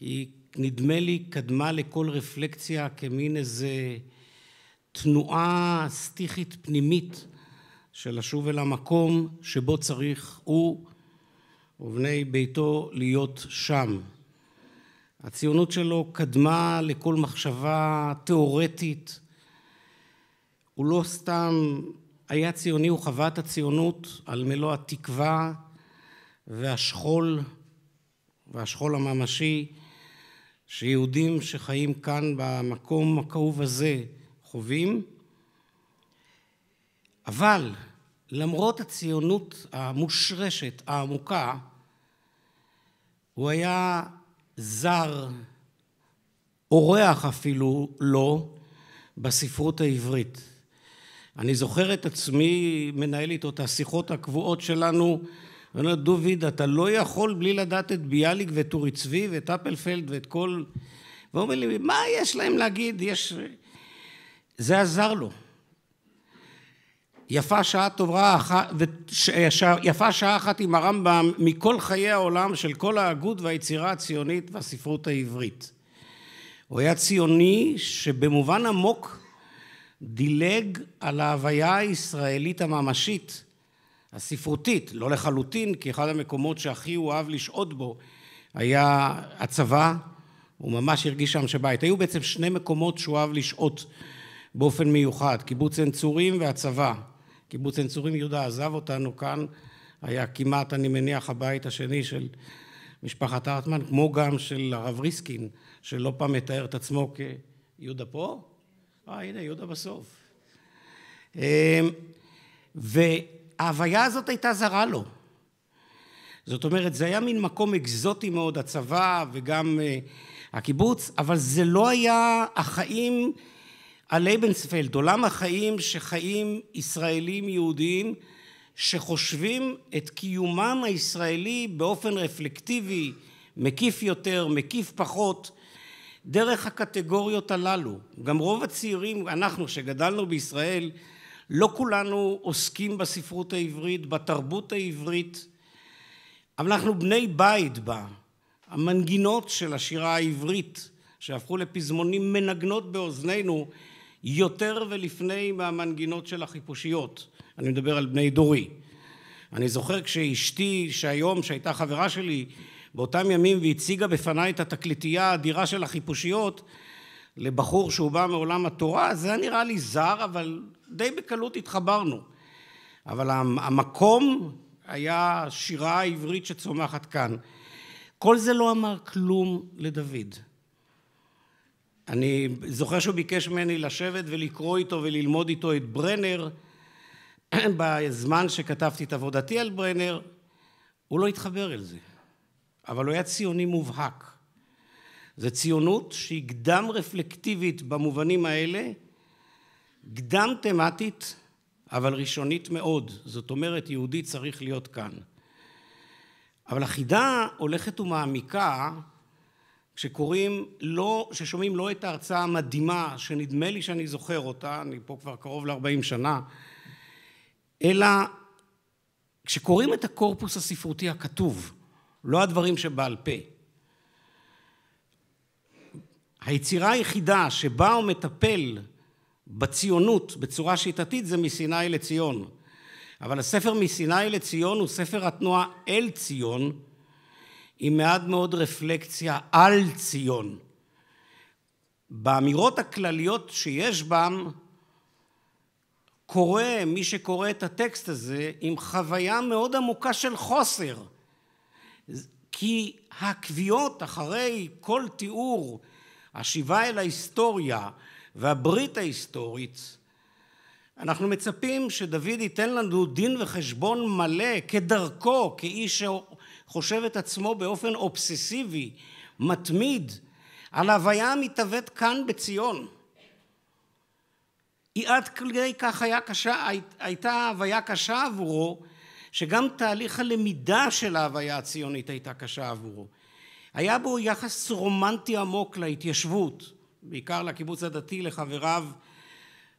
היא נדמה לי קדמה לכל רפלקציה כמין איזה תנועה סטיחית פנימית של לשוב אל המקום שבו צריך הוא ובני ביתו להיות שם. הציונות שלו קדמה לכל מחשבה תיאורטית. הוא לא סתם היה ציוני, הוא חווה את הציונות על מלוא התקווה והשכול והשכול הממשי שיהודים שחיים כאן במקום הכאוב הזה חווים. אבל למרות הציונות המושרשת, העמוקה, הוא היה זר, אורח אפילו לא, בספרות העברית. אני זוכר את עצמי מנהל איתו את השיחות הקבועות שלנו, ואומר, דוד, אתה לא יכול בלי לדעת את ביאליק ואת אורי צבי ואת אפלפלד ואת כל... והוא אומר לי, מה יש להם להגיד? יש... זה עזר לו. יפה שעה טובה אחת, יפה שעה אחת עם הרמב"ם מכל חיי העולם של כל ההגות והיצירה הציונית והספרות העברית. הוא היה ציוני שבמובן עמוק דילג על ההוויה הישראלית הממשית, הספרותית, לא לחלוטין, כי אחד המקומות שהכי הוא אהב לשהות בו היה הצבא, הוא ממש הרגיש שם שבית. היו בעצם שני מקומות שהוא אהב לשהות באופן מיוחד, קיבוץ עין צורים והצבא. קיבוץ עין צורים יהודה עזב אותנו כאן, היה כמעט, אני מניח, הבית השני של משפחת הרטמן, כמו גם של הרב ריסקין, שלא פעם מתאר את עצמו כיהודה פה? אה, הנה, יהודה בסוף. אמ, וההוויה הזאת הייתה זרה לו. זאת אומרת, זה היה מין מקום אקזוטי מאוד, הצבא וגם אה, הקיבוץ, אבל זה לא היה החיים ה Lebenswelt, עולם החיים שחיים ישראלים יהודיים שחושבים את קיומם הישראלי באופן רפלקטיבי, מקיף יותר, מקיף פחות, דרך הקטגוריות הללו. גם רוב הצעירים, אנחנו שגדלנו בישראל, לא כולנו עוסקים בספרות העברית, בתרבות העברית, אבל אנחנו בני בית בה. המנגינות של השירה העברית שהפכו לפזמונים מנגנות באוזנינו יותר ולפני מהמנגינות של החיפושיות. אני מדבר על בני דורי. אני זוכר כשאשתי שהיום שהייתה חברה שלי באותם ימים והציגה בפניי את התקליטייה האדירה של החיפושיות לבחור שהוא בא מעולם התורה, זה נראה לי זר, אבל די בקלות התחברנו. אבל המקום היה שירה העברית שצומחת כאן. כל זה לא אמר כלום לדוד. אני זוכר שהוא ביקש ממני לשבת ולקרוא איתו וללמוד איתו את ברנר בזמן שכתבתי את עבודתי על ברנר, הוא לא התחבר אל זה, אבל הוא היה ציוני מובהק. זו ציונות שהיא קדם רפלקטיבית במובנים האלה, קדם תמטית, אבל ראשונית מאוד. זאת אומרת, יהודי צריך להיות כאן. אבל החידה הולכת ומעמיקה כשקוראים לא, ששומעים לא את ההרצאה המדהימה, שנדמה לי שאני זוכר אותה, אני פה כבר קרוב ל-40 שנה, אלא כשקוראים את הקורפוס הספרותי הכתוב, לא הדברים שבעל פה. היצירה היחידה שבה הוא מטפל בציונות בצורה שיטתית זה מסיני לציון. אבל הספר מסיני לציון הוא ספר התנועה אל ציון, עם מעט מאוד רפלקציה על ציון. באמירות הכלליות שיש בם, קורא, מי שקורא את הטקסט הזה, עם חוויה מאוד עמוקה של חוסר. כי הקביעות אחרי כל תיאור השיבה אל ההיסטוריה והברית ההיסטורית, אנחנו מצפים שדוד ייתן לנו דין וחשבון מלא כדרכו, כאיש שחושב את עצמו באופן אובססיבי, מתמיד, על ההוויה המתהוות כאן בציון. היא עד כדי כך היה קשה, הייתה הוויה קשה עבורו, שגם תהליך הלמידה של ההוויה הציונית הייתה קשה עבורו. היה בו יחס רומנטי עמוק להתיישבות, בעיקר לקיבוץ הדתי, לחבריו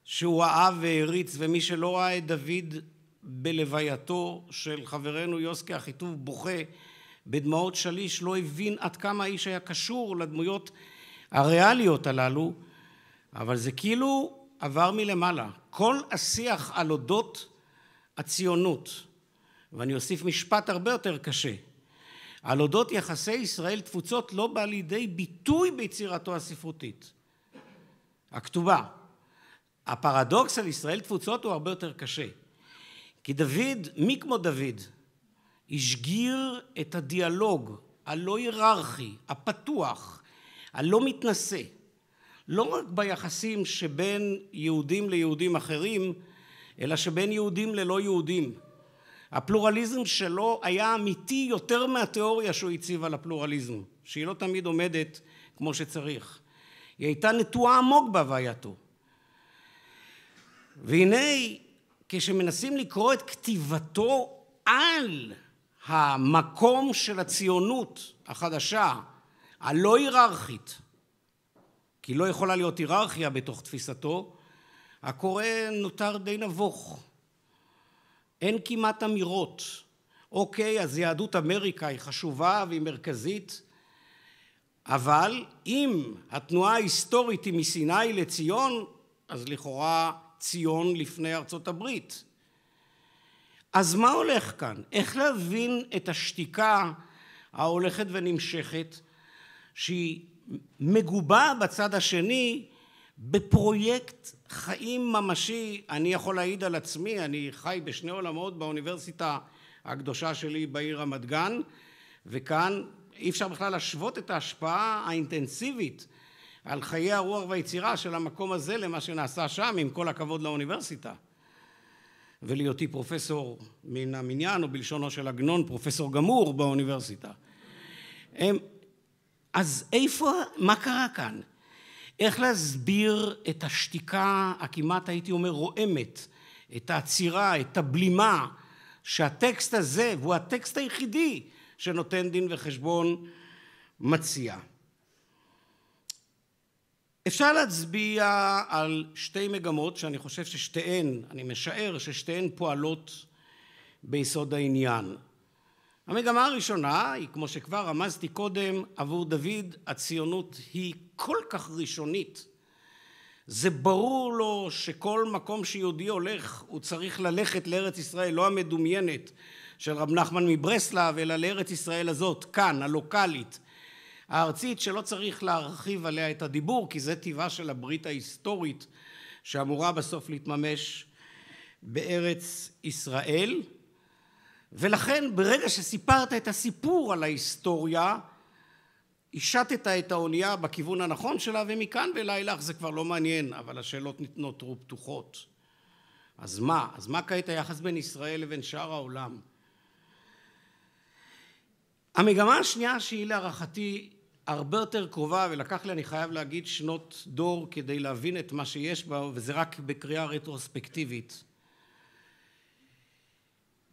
שהוא אהב והעריץ, ומי שלא ראה את דוד בלווייתו של חברנו יוסקי אחיטוב בוכה בדמעות שליש, לא הבין עד כמה האיש היה קשור לדמויות הריאליות הללו, אבל זה כאילו עבר מלמעלה. כל השיח על אודות הציונות, ואני אוסיף משפט הרבה יותר קשה, על אודות יחסי ישראל תפוצות לא בא לידי ביטוי ביצירתו הספרותית, הכתובה. הפרדוקס על ישראל תפוצות הוא הרבה יותר קשה. כי דוד, מי כמו דוד, השגיר את הדיאלוג הלא היררכי, הפתוח, הלא מתנשא, לא רק ביחסים שבין יהודים ליהודים אחרים, אלא שבין יהודים ללא יהודים. הפלורליזם שלו היה אמיתי יותר מהתיאוריה שהוא הציב על הפלורליזם, שהיא לא תמיד עומדת כמו שצריך. היא הייתה נטועה עמוק בהווייתו. והנה כשמנסים לקרוא את כתיבתו על המקום של הציונות החדשה, הלא היררכית, כי לא יכולה להיות היררכיה בתוך תפיסתו, הקורא נותר די נבוך. אין כמעט אמירות. אוקיי, אז יהדות אמריקה היא חשובה והיא מרכזית, אבל אם התנועה ההיסטורית היא מסיני לציון, אז לכאורה ציון לפני ארצות הברית. אז מה הולך כאן? איך להבין את השתיקה ההולכת ונמשכת שהיא מגובה בצד השני בפרויקט חיים ממשי, אני יכול להעיד על עצמי, אני חי בשני עולמות באוניברסיטה הקדושה שלי בעיר רמת גן, וכאן אי אפשר בכלל להשוות את ההשפעה האינטנסיבית על חיי הרוח והיצירה של המקום הזה למה שנעשה שם, עם כל הכבוד לאוניברסיטה. ולהיותי פרופסור מן המניין, או בלשונו של עגנון, פרופסור גמור באוניברסיטה. אז איפה, מה קרה כאן? איך להסביר את השתיקה הכמעט הייתי אומר רועמת, את העצירה, את הבלימה, שהטקסט הזה, והוא הטקסט היחידי שנותן דין וחשבון, מציע. אפשר להצביע על שתי מגמות שאני חושב ששתיהן, אני משער ששתיהן פועלות ביסוד העניין. המגמה הראשונה היא, כמו שכבר רמזתי קודם, עבור דוד הציונות היא כל כך ראשונית. זה ברור לו שכל מקום שיהודי הולך הוא צריך ללכת לארץ ישראל, לא המדומיינת של רב נחמן מברסלב, אלא לארץ ישראל הזאת, כאן, הלוקאלית, הארצית, שלא צריך להרחיב עליה את הדיבור, כי זה טבעה של הברית ההיסטורית שאמורה בסוף להתממש בארץ ישראל. ולכן ברגע שסיפרת את הסיפור על ההיסטוריה, השטת את האונייה בכיוון הנכון שלה, ומכאן ואילך זה כבר לא מעניין, אבל השאלות נותרו פתוחות. אז מה? אז מה כעת היחס בין ישראל לבין שאר העולם? המגמה השנייה שהיא להערכתי הרבה יותר קרובה ולקח לי אני חייב להגיד שנות דור כדי להבין את מה שיש בה וזה רק בקריאה רטרוספקטיבית.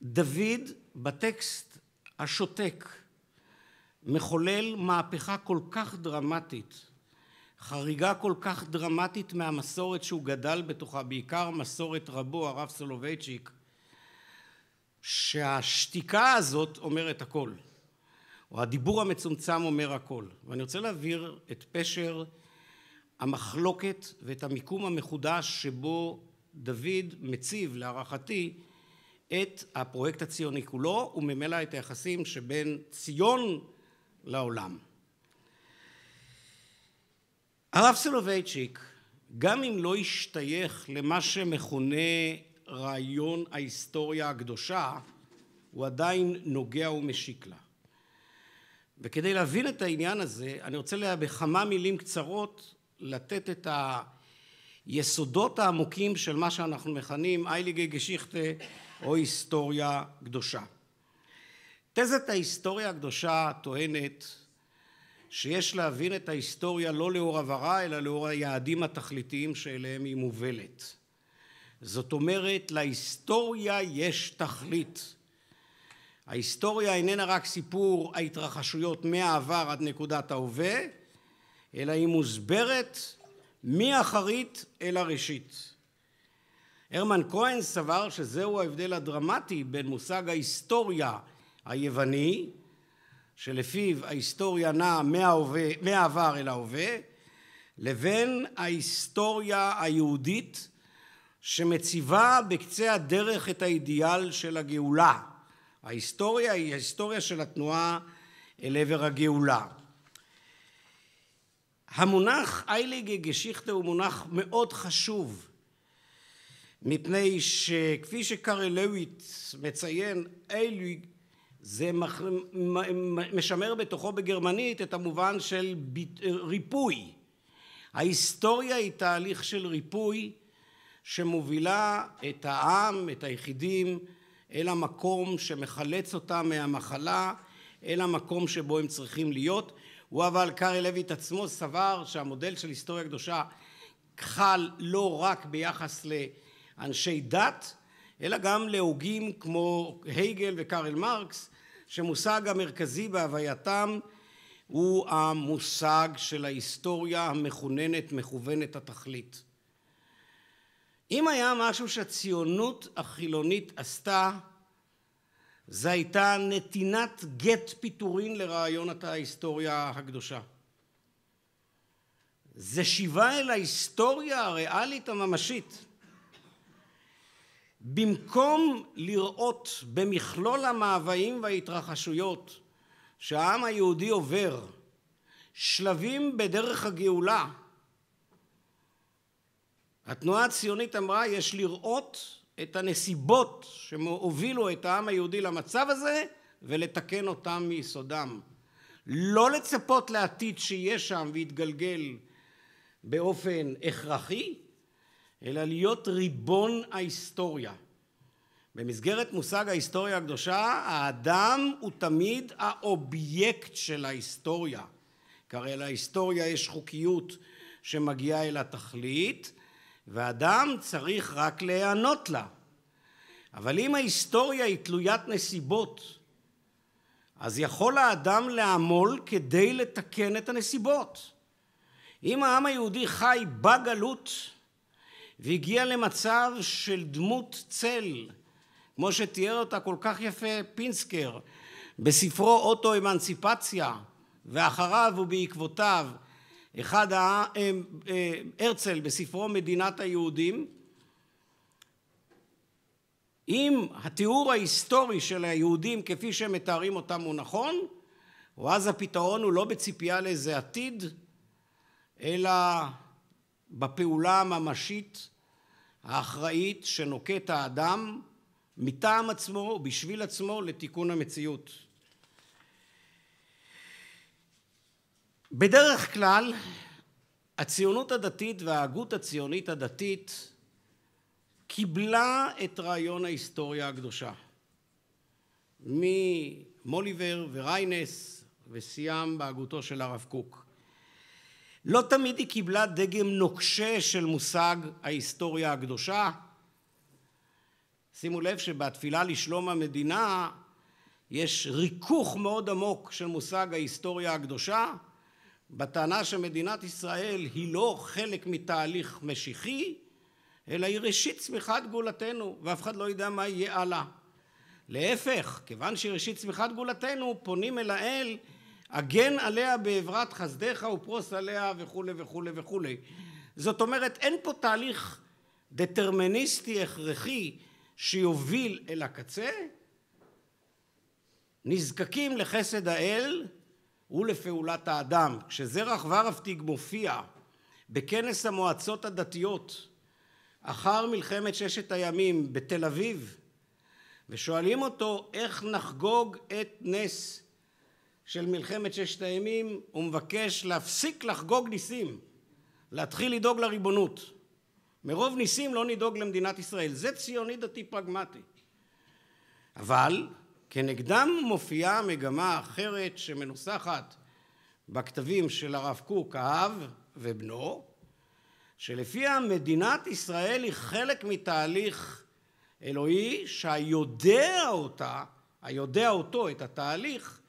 דוד בטקסט השותק מחולל מהפכה כל כך דרמטית, חריגה כל כך דרמטית מהמסורת שהוא גדל בתוכה, בעיקר מסורת רבו הרב סולובייצ'יק, שהשתיקה הזאת אומרת הכל, או הדיבור המצומצם אומר הכל. ואני רוצה להבהיר את פשר המחלוקת ואת המיקום המחודש שבו דוד מציב להערכתי את הפרויקט הציוני כולו וממילא את היחסים שבין ציון לעולם. הרב סולובייצ'יק, גם אם לא השתייך למה שמכונה רעיון ההיסטוריה הקדושה, הוא עדיין נוגע ומשיק לה. וכדי להבין את העניין הזה, אני רוצה בכמה מילים קצרות לתת את היסודות העמוקים של מה שאנחנו מכנים אייליגי גשיכטה או היסטוריה קדושה. תזת ההיסטוריה הקדושה טוענת שיש להבין את ההיסטוריה לא לאור עברה אלא לאור היעדים התכליתיים שאליהם היא מובלת. זאת אומרת להיסטוריה יש תכלית. ההיסטוריה איננה רק סיפור ההתרחשויות מהעבר עד נקודת ההווה אלא היא מוסברת מאחרית אל הראשית. הרמן כהן סבר שזהו ההבדל הדרמטי בין מושג ההיסטוריה היווני, שלפיו ההיסטוריה נעה מהעבר אל ההווה, לבין ההיסטוריה היהודית שמציבה בקצה הדרך את האידיאל של הגאולה. ההיסטוריה היא ההיסטוריה של התנועה אל עבר הגאולה. המונח אייליגה גשיכטה הוא מונח מאוד חשוב מפני שכפי שקרלוויץ מציין אייליג זה משמר בתוכו בגרמנית את המובן של ריפוי. ההיסטוריה היא תהליך של ריפוי שמובילה את העם, את היחידים, אל המקום שמחלץ אותם מהמחלה, אל המקום שבו הם צריכים להיות. הוא אבל קארי לויט עצמו סבר שהמודל של היסטוריה קדושה חל לא רק ביחס לאנשי דת, אלא גם להוגים כמו הייגל וקארל מרקס, שמושג המרכזי בהווייתם הוא המושג של ההיסטוריה המכוננת, מכוונת התכלית. אם היה משהו שהציונות החילונית עשתה, זה הייתה נתינת גט פיטורין לרעיון ההיסטוריה הקדושה. זה שיבה אל ההיסטוריה הריאלית הממשית. במקום לראות במכלול המאוויים וההתרחשויות שהעם היהודי עובר שלבים בדרך הגאולה. התנועה הציונית אמרה יש לראות את הנסיבות שהובילו את העם היהודי למצב הזה ולתקן אותם מיסודם. לא לצפות לעתיד שיהיה שם ויתגלגל באופן הכרחי, אלא להיות ריבון ההיסטוריה. במסגרת מושג ההיסטוריה הקדושה, האדם הוא תמיד האובייקט של ההיסטוריה. כי הרי להיסטוריה יש חוקיות שמגיעה אל התכלית, ואדם צריך רק להיענות לה. אבל אם ההיסטוריה היא תלוית נסיבות, אז יכול האדם לעמול כדי לתקן את הנסיבות. אם העם היהודי חי בגלות והגיע למצב של דמות צל, כמו שתיאר אותה כל כך יפה פינסקר בספרו אוטו-אמנציפציה, ואחריו ובעקבותיו אחד ה... אה, הרצל בספרו מדינת היהודים, אם התיאור ההיסטורי של היהודים כפי שהם מתארים אותם הוא נכון, ואז הפתרון הוא לא בציפייה לאיזה עתיד, אלא בפעולה הממשית האחראית שנוקט האדם מטעם עצמו ובשביל עצמו לתיקון המציאות. בדרך כלל הציונות הדתית וההגות הציונית הדתית קיבלה את רעיון ההיסטוריה הקדושה ממוליבר וריינס וסיים בהגותו של הרב קוק. לא תמיד היא קיבלה דגם נוקשה של מושג ההיסטוריה הקדושה. שימו לב שבתפילה לשלום המדינה יש ריכוך מאוד עמוק של מושג ההיסטוריה הקדושה בטענה שמדינת ישראל היא לא חלק מתהליך משיחי, אלא היא ראשית צמיחת גאולתנו, ואף אחד לא יודע מה יהיה הלאה. להפך, כיוון שהיא ראשית צמיחת גאולתנו, פונים אל האל, הגן עליה בעברת חסדיך ופרוס עליה וכולי וכולי וכולי. זאת אומרת, אין פה תהליך דטרמיניסטי הכרחי שיוביל אל הקצה, נזקקים לחסד האל ולפעולת האדם. כשזרח ורפטיג מופיע בכנס המועצות הדתיות אחר מלחמת ששת הימים בתל אביב ושואלים אותו איך נחגוג את נס של מלחמת ששת הימים הוא מבקש להפסיק לחגוג ניסים להתחיל לדאוג לריבונות. מרוב ניסים לא נדאוג למדינת ישראל. זה ציוני דתי פרגמטי. אבל כנגדם מופיעה מגמה אחרת שמנוסחת בכתבים של הרב קוק, האב ובנו, שלפיה מדינת ישראל היא חלק מתהליך אלוהי שהיודע אותה, היודע אותו, את התהליך,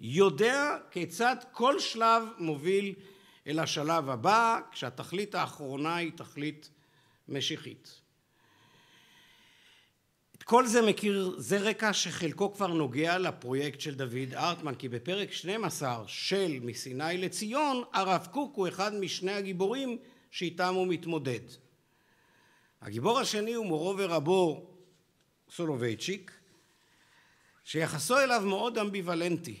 יודע כיצד כל שלב מוביל אל השלב הבא, כשהתכלית האחרונה היא תכלית משיחית. כל זה מכיר, זה רקע שחלקו כבר נוגע לפרויקט של דוד ארטמן, כי בפרק 12 של מסיני לציון, הרב קוק הוא אחד משני הגיבורים שאיתם הוא מתמודד. הגיבור השני הוא מורו ורבו סולובייצ'יק, שיחסו אליו מאוד אמביוולנטי.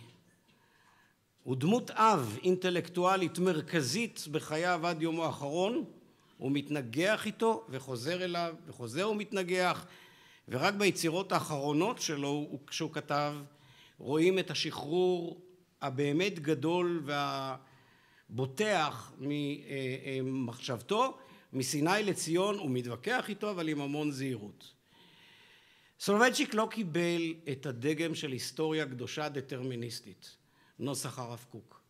הוא דמות אב אינטלקטואלית מרכזית בחייו עד יומו האחרון, הוא מתנגח איתו וחוזר אליו וחוזר ומתנגח ורק ביצירות האחרונות שלו, כשהוא כתב, רואים את השחרור הבאמת גדול והבוטח ממחשבתו, מסיני לציון הוא מתווכח איתו אבל עם המון זהירות. סולובייצ'יק לא קיבל את הדגם של היסטוריה קדושה דטרמיניסטית, נוסח הרב קוק.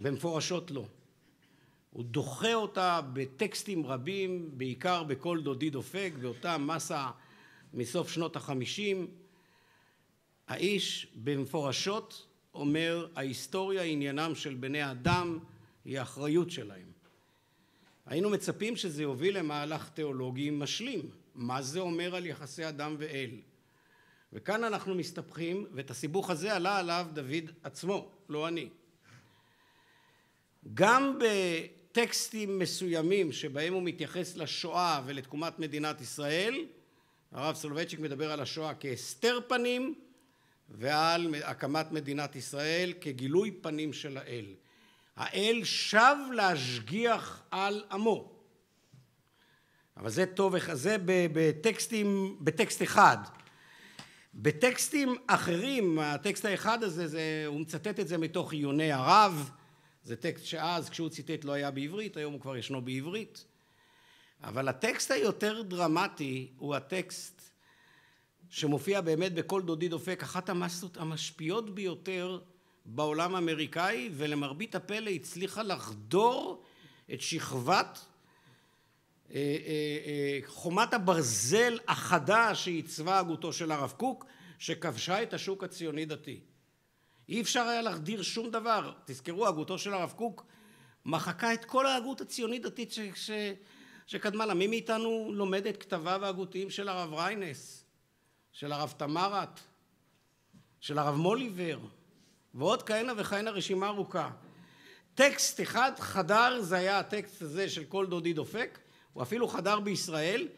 במפורשות לא. הוא דוחה אותה בטקסטים רבים, בעיקר בקול דודי דופק, באותה מסה מסוף שנות החמישים. האיש במפורשות אומר, ההיסטוריה עניינם של בני אדם, היא האחריות שלהם. היינו מצפים שזה יוביל למהלך תיאולוגי משלים. מה זה אומר על יחסי אדם ואל? וכאן אנחנו מסתבכים, ואת הסיבוך הזה עלה עליו דוד עצמו, לא אני. גם טקסטים מסוימים שבהם הוא מתייחס לשואה ולתקומת מדינת ישראל הרב סולובייצ'יק מדבר על השואה כהסתר פנים ועל הקמת מדינת ישראל כגילוי פנים של האל. האל שב להשגיח על עמו. אבל זה טוב, זה בטקסטים, בטקסט אחד. בטקסטים אחרים, הטקסט האחד הזה, זה, הוא מצטט את זה מתוך עיוני הרב, זה טקסט שאז כשהוא ציטט לא היה בעברית, היום הוא כבר ישנו בעברית. אבל הטקסט היותר דרמטי הוא הטקסט שמופיע באמת בכל דודי דופק, אחת המסות המשפיעות ביותר בעולם האמריקאי, ולמרבית הפלא הצליחה לחדור את שכבת אה, אה, אה, חומת הברזל החדה שעיצבה הגותו של הרב קוק, שכבשה את השוק הציוני דתי. אי אפשר היה להחדיר שום דבר. תזכרו, הגותו של הרב קוק מחקה את כל ההגות הציונית דתית ש, ש, שקדמה לה. מי מאיתנו לומד את כתביו ההגותיים של הרב ריינס, של הרב תמרת, של הרב מוליבר, ועוד כהנה וכהנה רשימה ארוכה. טקסט אחד חדר, זה היה הטקסט הזה של כל דודי דופק, הוא אפילו חדר בישראל.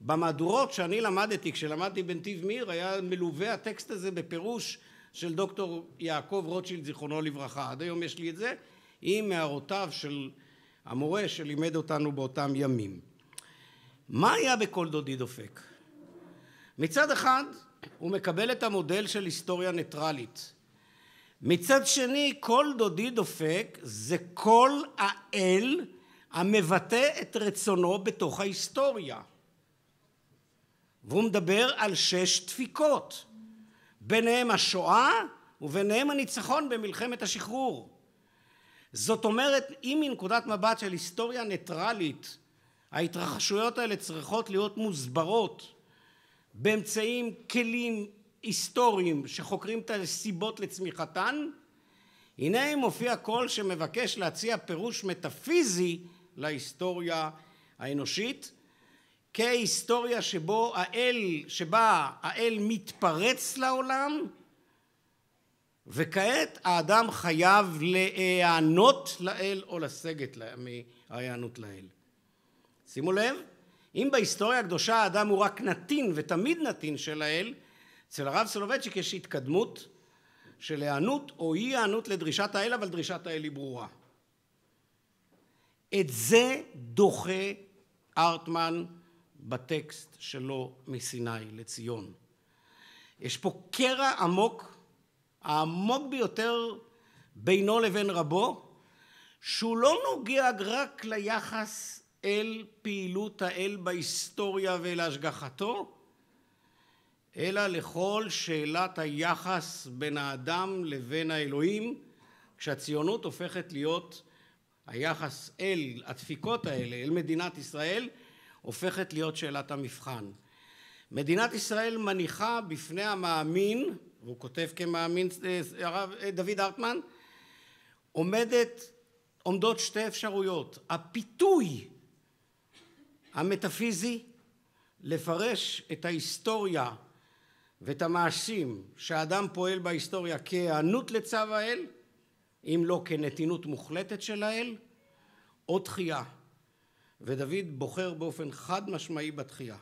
במהדורות שאני למדתי, כשלמדתי בנתיב מאיר, היה מלווה הטקסט הזה בפירוש של דוקטור יעקב רוטשילד זיכרונו לברכה. עד היום יש לי את זה, עם הערותיו של המורה שלימד אותנו באותם ימים. מה היה בכל דודי דופק? מצד אחד הוא מקבל את המודל של היסטוריה ניטרלית. מצד שני כל דודי דופק זה כל האל המבטא את רצונו בתוך ההיסטוריה. והוא מדבר על שש דפיקות, ביניהם השואה וביניהם הניצחון במלחמת השחרור. זאת אומרת, אם מנקודת מבט של היסטוריה ניטרלית ההתרחשויות האלה צריכות להיות מוסברות באמצעים כלים היסטוריים שחוקרים את הסיבות לצמיחתן, הנה מופיע קול שמבקש להציע פירוש מטאפיזי להיסטוריה האנושית כהיסטוריה שבו האל, שבה האל מתפרץ לעולם וכעת האדם חייב להיענות לאל או לסגת מההיענות לאל. שימו לב, אם בהיסטוריה הקדושה האדם הוא רק נתין ותמיד נתין של האל, אצל הרב סולובייצ'יק יש התקדמות של היענות או אי היענות לדרישת האל, אבל דרישת האל היא ברורה. את זה דוחה ארטמן בטקסט שלו מסיני לציון. יש פה קרע עמוק, העמוק ביותר בינו לבין רבו, שהוא לא נוגע רק ליחס אל פעילות האל בהיסטוריה ואל השגחתו, אלא לכל שאלת היחס בין האדם לבין האלוהים, כשהציונות הופכת להיות היחס אל הדפיקות האלה, אל מדינת ישראל, הופכת להיות שאלת המבחן. מדינת ישראל מניחה בפני המאמין, והוא כותב כמאמין הרב דוד הרטמן, עומדת, עומדות שתי אפשרויות. הפיתוי המטאפיזי לפרש את ההיסטוריה ואת המעשים שהאדם פועל בהיסטוריה כהיענות לצו האל, אם לא כנתינות מוחלטת של האל, או דחייה. ודוד בוחר באופן חד משמעי בתחייה.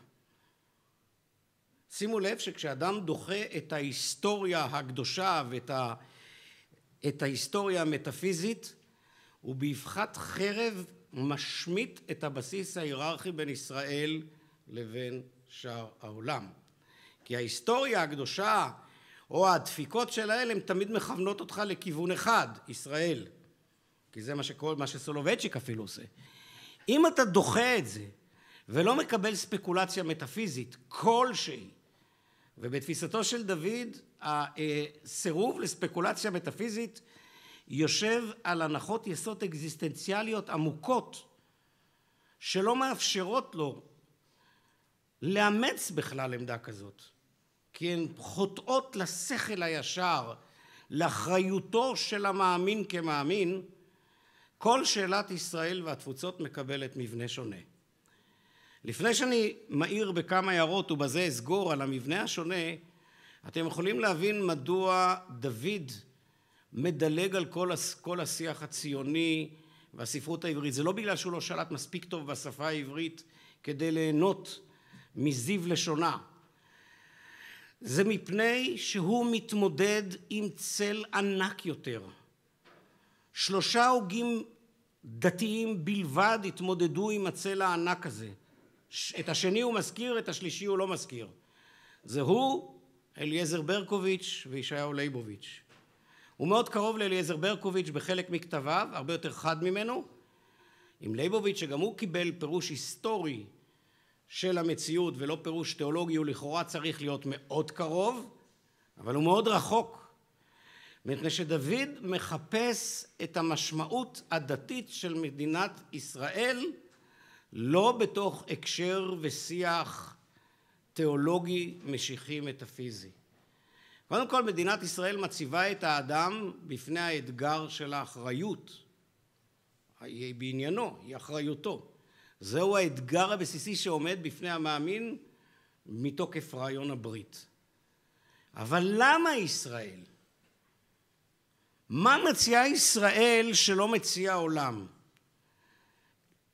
שימו לב שכשאדם דוחה את ההיסטוריה הקדושה ואת ה... את ההיסטוריה המטאפיזית, הוא באבחת חרב משמיט את הבסיס ההיררכי בין ישראל לבין שאר העולם. כי ההיסטוריה הקדושה או הדפיקות של האל הן תמיד מכוונות אותך לכיוון אחד, ישראל. כי זה מה, שכל, מה שסולובייצ'יק אפילו עושה. אם אתה דוחה את זה ולא מקבל ספקולציה מטאפיזית כלשהי, ובתפיסתו של דוד הסירוב לספקולציה מטאפיזית יושב על הנחות יסוד אקזיסטנציאליות עמוקות שלא מאפשרות לו לאמץ בכלל עמדה כזאת. כי הן חוטאות לשכל הישר, לאחריותו של המאמין כמאמין, כל שאלת ישראל והתפוצות מקבלת מבנה שונה. לפני שאני מאיר בכמה הערות ובזה אסגור על המבנה השונה, אתם יכולים להבין מדוע דוד מדלג על כל, כל השיח הציוני והספרות העברית. זה לא בגלל שהוא לא שלט מספיק טוב בשפה העברית כדי ליהנות מזיו לשונה. זה מפני שהוא מתמודד עם צל ענק יותר. שלושה הוגים דתיים בלבד התמודדו עם הצל הענק הזה. את השני הוא מזכיר, את השלישי הוא לא מזכיר. זה הוא, אליעזר ברקוביץ' וישעיהו ליבוביץ'. הוא מאוד קרוב לאליעזר ברקוביץ' בחלק מכתביו, הרבה יותר חד ממנו. עם ליבוביץ', שגם הוא קיבל פירוש היסטורי של המציאות ולא פירוש תיאולוגי, הוא לכאורה צריך להיות מאוד קרוב, אבל הוא מאוד רחוק. מפני שדוד מחפש את המשמעות הדתית של מדינת ישראל לא בתוך הקשר ושיח תיאולוגי משיחי מטאפיזי. קודם כל מדינת ישראל מציבה את האדם בפני האתגר של האחריות. היא בעניינו, היא אחריותו. זהו האתגר הבסיסי שעומד בפני המאמין מתוקף רעיון הברית. אבל למה ישראל? מה מציעה ישראל שלא מציע העולם?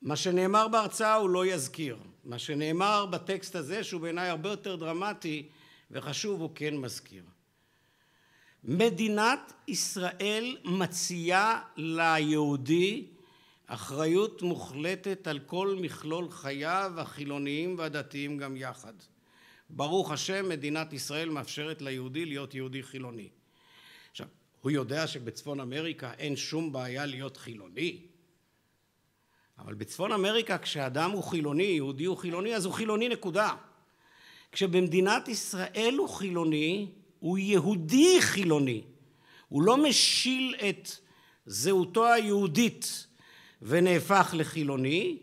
מה שנאמר בהרצאה הוא לא יזכיר. מה שנאמר בטקסט הזה, שהוא בעיניי הרבה יותר דרמטי וחשוב, הוא כן מזכיר. מדינת ישראל מציעה ליהודי אחריות מוחלטת על כל מכלול חייו החילוניים והדתיים גם יחד. ברוך השם מדינת ישראל מאפשרת ליהודי להיות יהודי חילוני. הוא יודע שבצפון אמריקה אין שום בעיה להיות חילוני, אבל בצפון אמריקה כשאדם הוא חילוני, יהודי הוא חילוני, אז הוא חילוני נקודה. כשבמדינת ישראל הוא חילוני, הוא יהודי חילוני. הוא לא משיל את זהותו היהודית ונהפך לחילוני,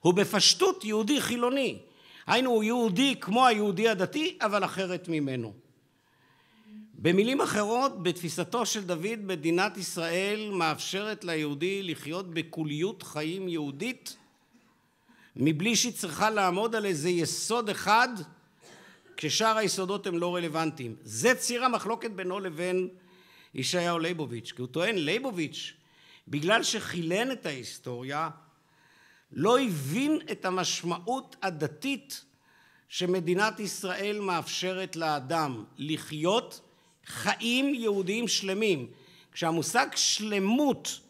הוא בפשטות יהודי חילוני. היינו, הוא יהודי כמו היהודי הדתי, אבל אחרת ממנו. במילים אחרות, בתפיסתו של דוד, מדינת ישראל מאפשרת ליהודי לחיות בקוליות חיים יהודית, מבלי שהיא צריכה לעמוד על איזה יסוד אחד, כששאר היסודות הם לא רלוונטיים. זה ציר המחלוקת בינו לבין ישעיהו ליבוביץ', כי הוא טוען, ליבוביץ', בגלל שחילן את ההיסטוריה, לא הבין את המשמעות הדתית שמדינת ישראל מאפשרת לאדם לחיות חיים יהודיים שלמים. כשהמושג שלמות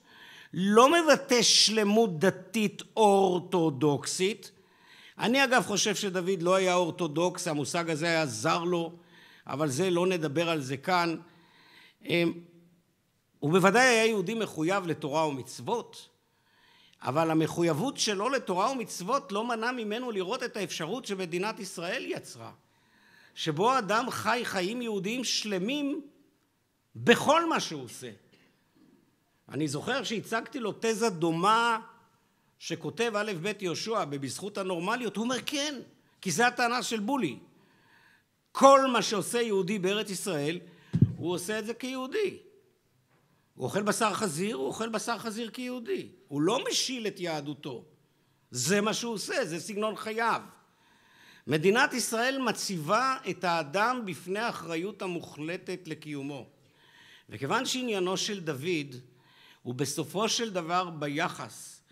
לא מבטא שלמות דתית אורתודוקסית, אני אגב חושב שדוד לא היה אורתודוקס, המושג הזה היה זר לו, אבל זה לא נדבר על זה כאן. אמ, הוא בוודאי היה יהודי מחויב לתורה ומצוות, אבל המחויבות שלו לתורה ומצוות לא מנע ממנו לראות את האפשרות שמדינת ישראל יצרה, שבו אדם חי חיים יהודיים שלמים בכל מה שהוא עושה. אני זוכר שהצגתי לו תזה דומה שכותב א' ב' יהושע בבזכות הנורמליות, הוא אומר כן, כי זה הטענה של בולי. כל מה שעושה יהודי בארץ ישראל, הוא עושה את זה כיהודי. הוא אוכל בשר חזיר, הוא אוכל בשר חזיר כיהודי. הוא לא משיל את יהדותו. זה מה שהוא עושה, זה סגנון חייו. מדינת ישראל מציבה את האדם בפני האחריות המוחלטת לקיומו. וכיוון שעניינו של דוד הוא בסופו של דבר ביחס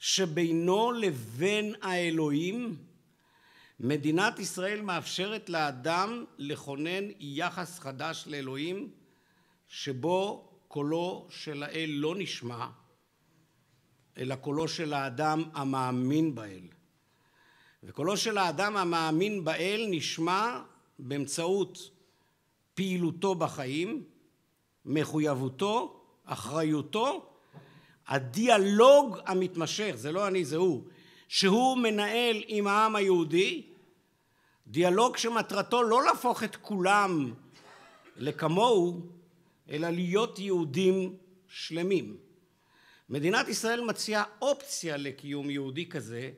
שבינו לבין האלוהים, מדינת ישראל מאפשרת לאדם לכונן יחס חדש לאלוהים שבו קולו של האל לא נשמע, אלא קולו של האדם המאמין באל. וקולו של האדם המאמין באל נשמע באמצעות פעילותו בחיים, מחויבותו, אחריותו, הדיאלוג המתמשך, זה לא אני, זה הוא, שהוא מנהל עם העם היהודי, דיאלוג שמטרתו לא להפוך את כולם לכמוהו, אלא להיות יהודים שלמים. מדינת ישראל מציעה אופציה לקיום יהודי כזה,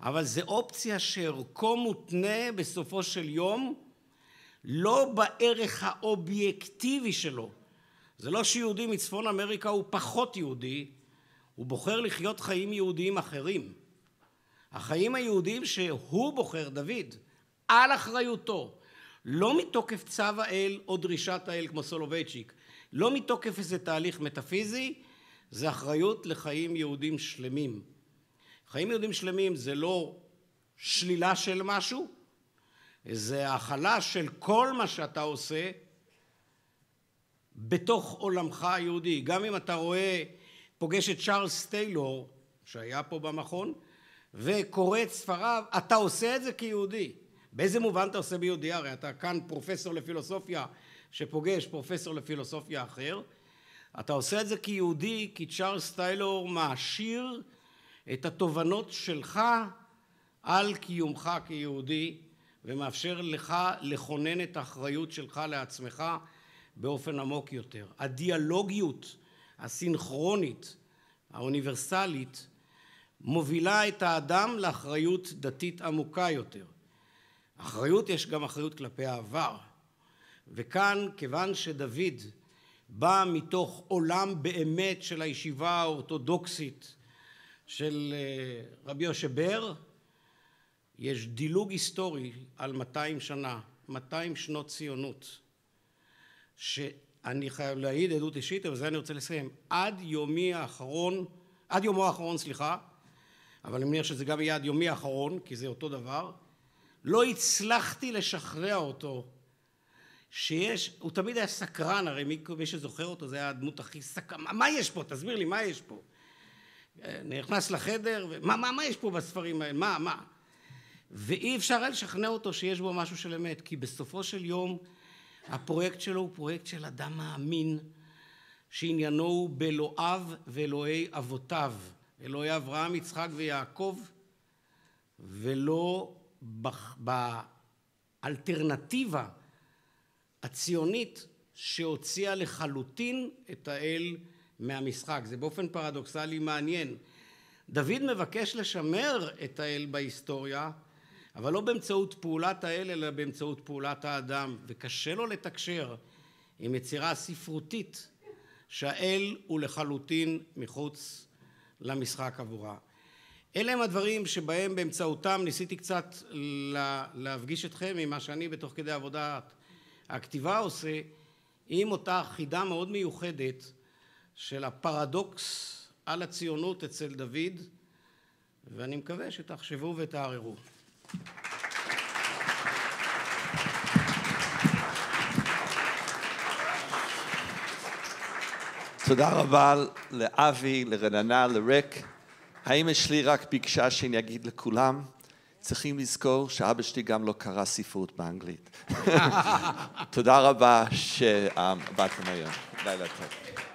אבל זו אופציה שערכו מותנה בסופו של יום לא בערך האובייקטיבי שלו. זה לא שיהודי מצפון אמריקה הוא פחות יהודי, הוא בוחר לחיות חיים יהודיים אחרים. החיים היהודיים שהוא בוחר, דוד, על אחריותו, לא מתוקף צו האל או דרישת האל כמו סולובייצ'יק, לא מתוקף איזה תהליך מטאפיזי, זה אחריות לחיים יהודים שלמים. חיים יהודים שלמים זה לא שלילה של משהו, זה הכלה של כל מה שאתה עושה בתוך עולמך היהודי. גם אם אתה רואה, פוגש את צ'ארלס טיילור, שהיה פה במכון, וקורא את ספריו, אתה עושה את זה כיהודי. באיזה מובן אתה עושה ביהודי? הרי אתה כאן פרופסור לפילוסופיה שפוגש פרופסור לפילוסופיה אחר. אתה עושה את זה כיהודי, כי צ'ארלס טיילור מעשיר את התובנות שלך על קיומך כיהודי ומאפשר לך לכונן את האחריות שלך לעצמך באופן עמוק יותר. הדיאלוגיות הסינכרונית, האוניברסלית, מובילה את האדם לאחריות דתית עמוקה יותר. אחריות, יש גם אחריות כלפי העבר. וכאן, כיוון שדוד בא מתוך עולם באמת של הישיבה האורתודוקסית של אה, רבי יושב בר, יש דילוג היסטורי על 200 שנה, 200 שנות ציונות, שאני חייב להעיד עדות אישית, אבל זה אני רוצה לסיים. עד יומי האחרון, עד יומו האחרון, סליחה, אבל אני מניח שזה גם יהיה עד יומי האחרון, כי זה אותו דבר, לא הצלחתי לשכנע אותו שיש, הוא תמיד היה סקרן, הרי מי, מי שזוכר אותו זה היה הדמות הכי סקרן, מה, מה יש פה? תסביר לי, מה יש פה? נכנס לחדר, ומה מה, מה יש פה בספרים האלה? מה, מה? ואי אפשר היה לשכנע אותו שיש בו משהו של אמת, כי בסופו של יום הפרויקט שלו הוא פרויקט של אדם מאמין, שעניינו הוא באלוהיו ואלוהי אבותיו, אלוהי אברהם, יצחק ויעקב, ולא באלטרנטיבה הציונית שהוציאה לחלוטין את האל מהמשחק. זה באופן פרדוקסלי מעניין. דוד מבקש לשמר את האל בהיסטוריה, אבל לא באמצעות פעולת האל, אלא באמצעות פעולת האדם, וקשה לו לתקשר עם יצירה ספרותית שהאל הוא לחלוטין מחוץ למשחק עבורה. אלה הם הדברים שבהם באמצעותם ניסיתי קצת להפגיש אתכם עם מה שאני בתוך כדי עבודת הכתיבה עושה, עם אותה חידה מאוד מיוחדת של הפרדוקס על הציונות אצל דוד, ואני מקווה שתחשבו ותערערו. תודה רבה לאבי, לרננה, לריק. האמא שלי רק ביקשה שאני אגיד לכולם, צריכים לזכור שאבא שלי גם לא קרא ספרות באנגלית. תודה רבה שבאתם היום. לילה טוב.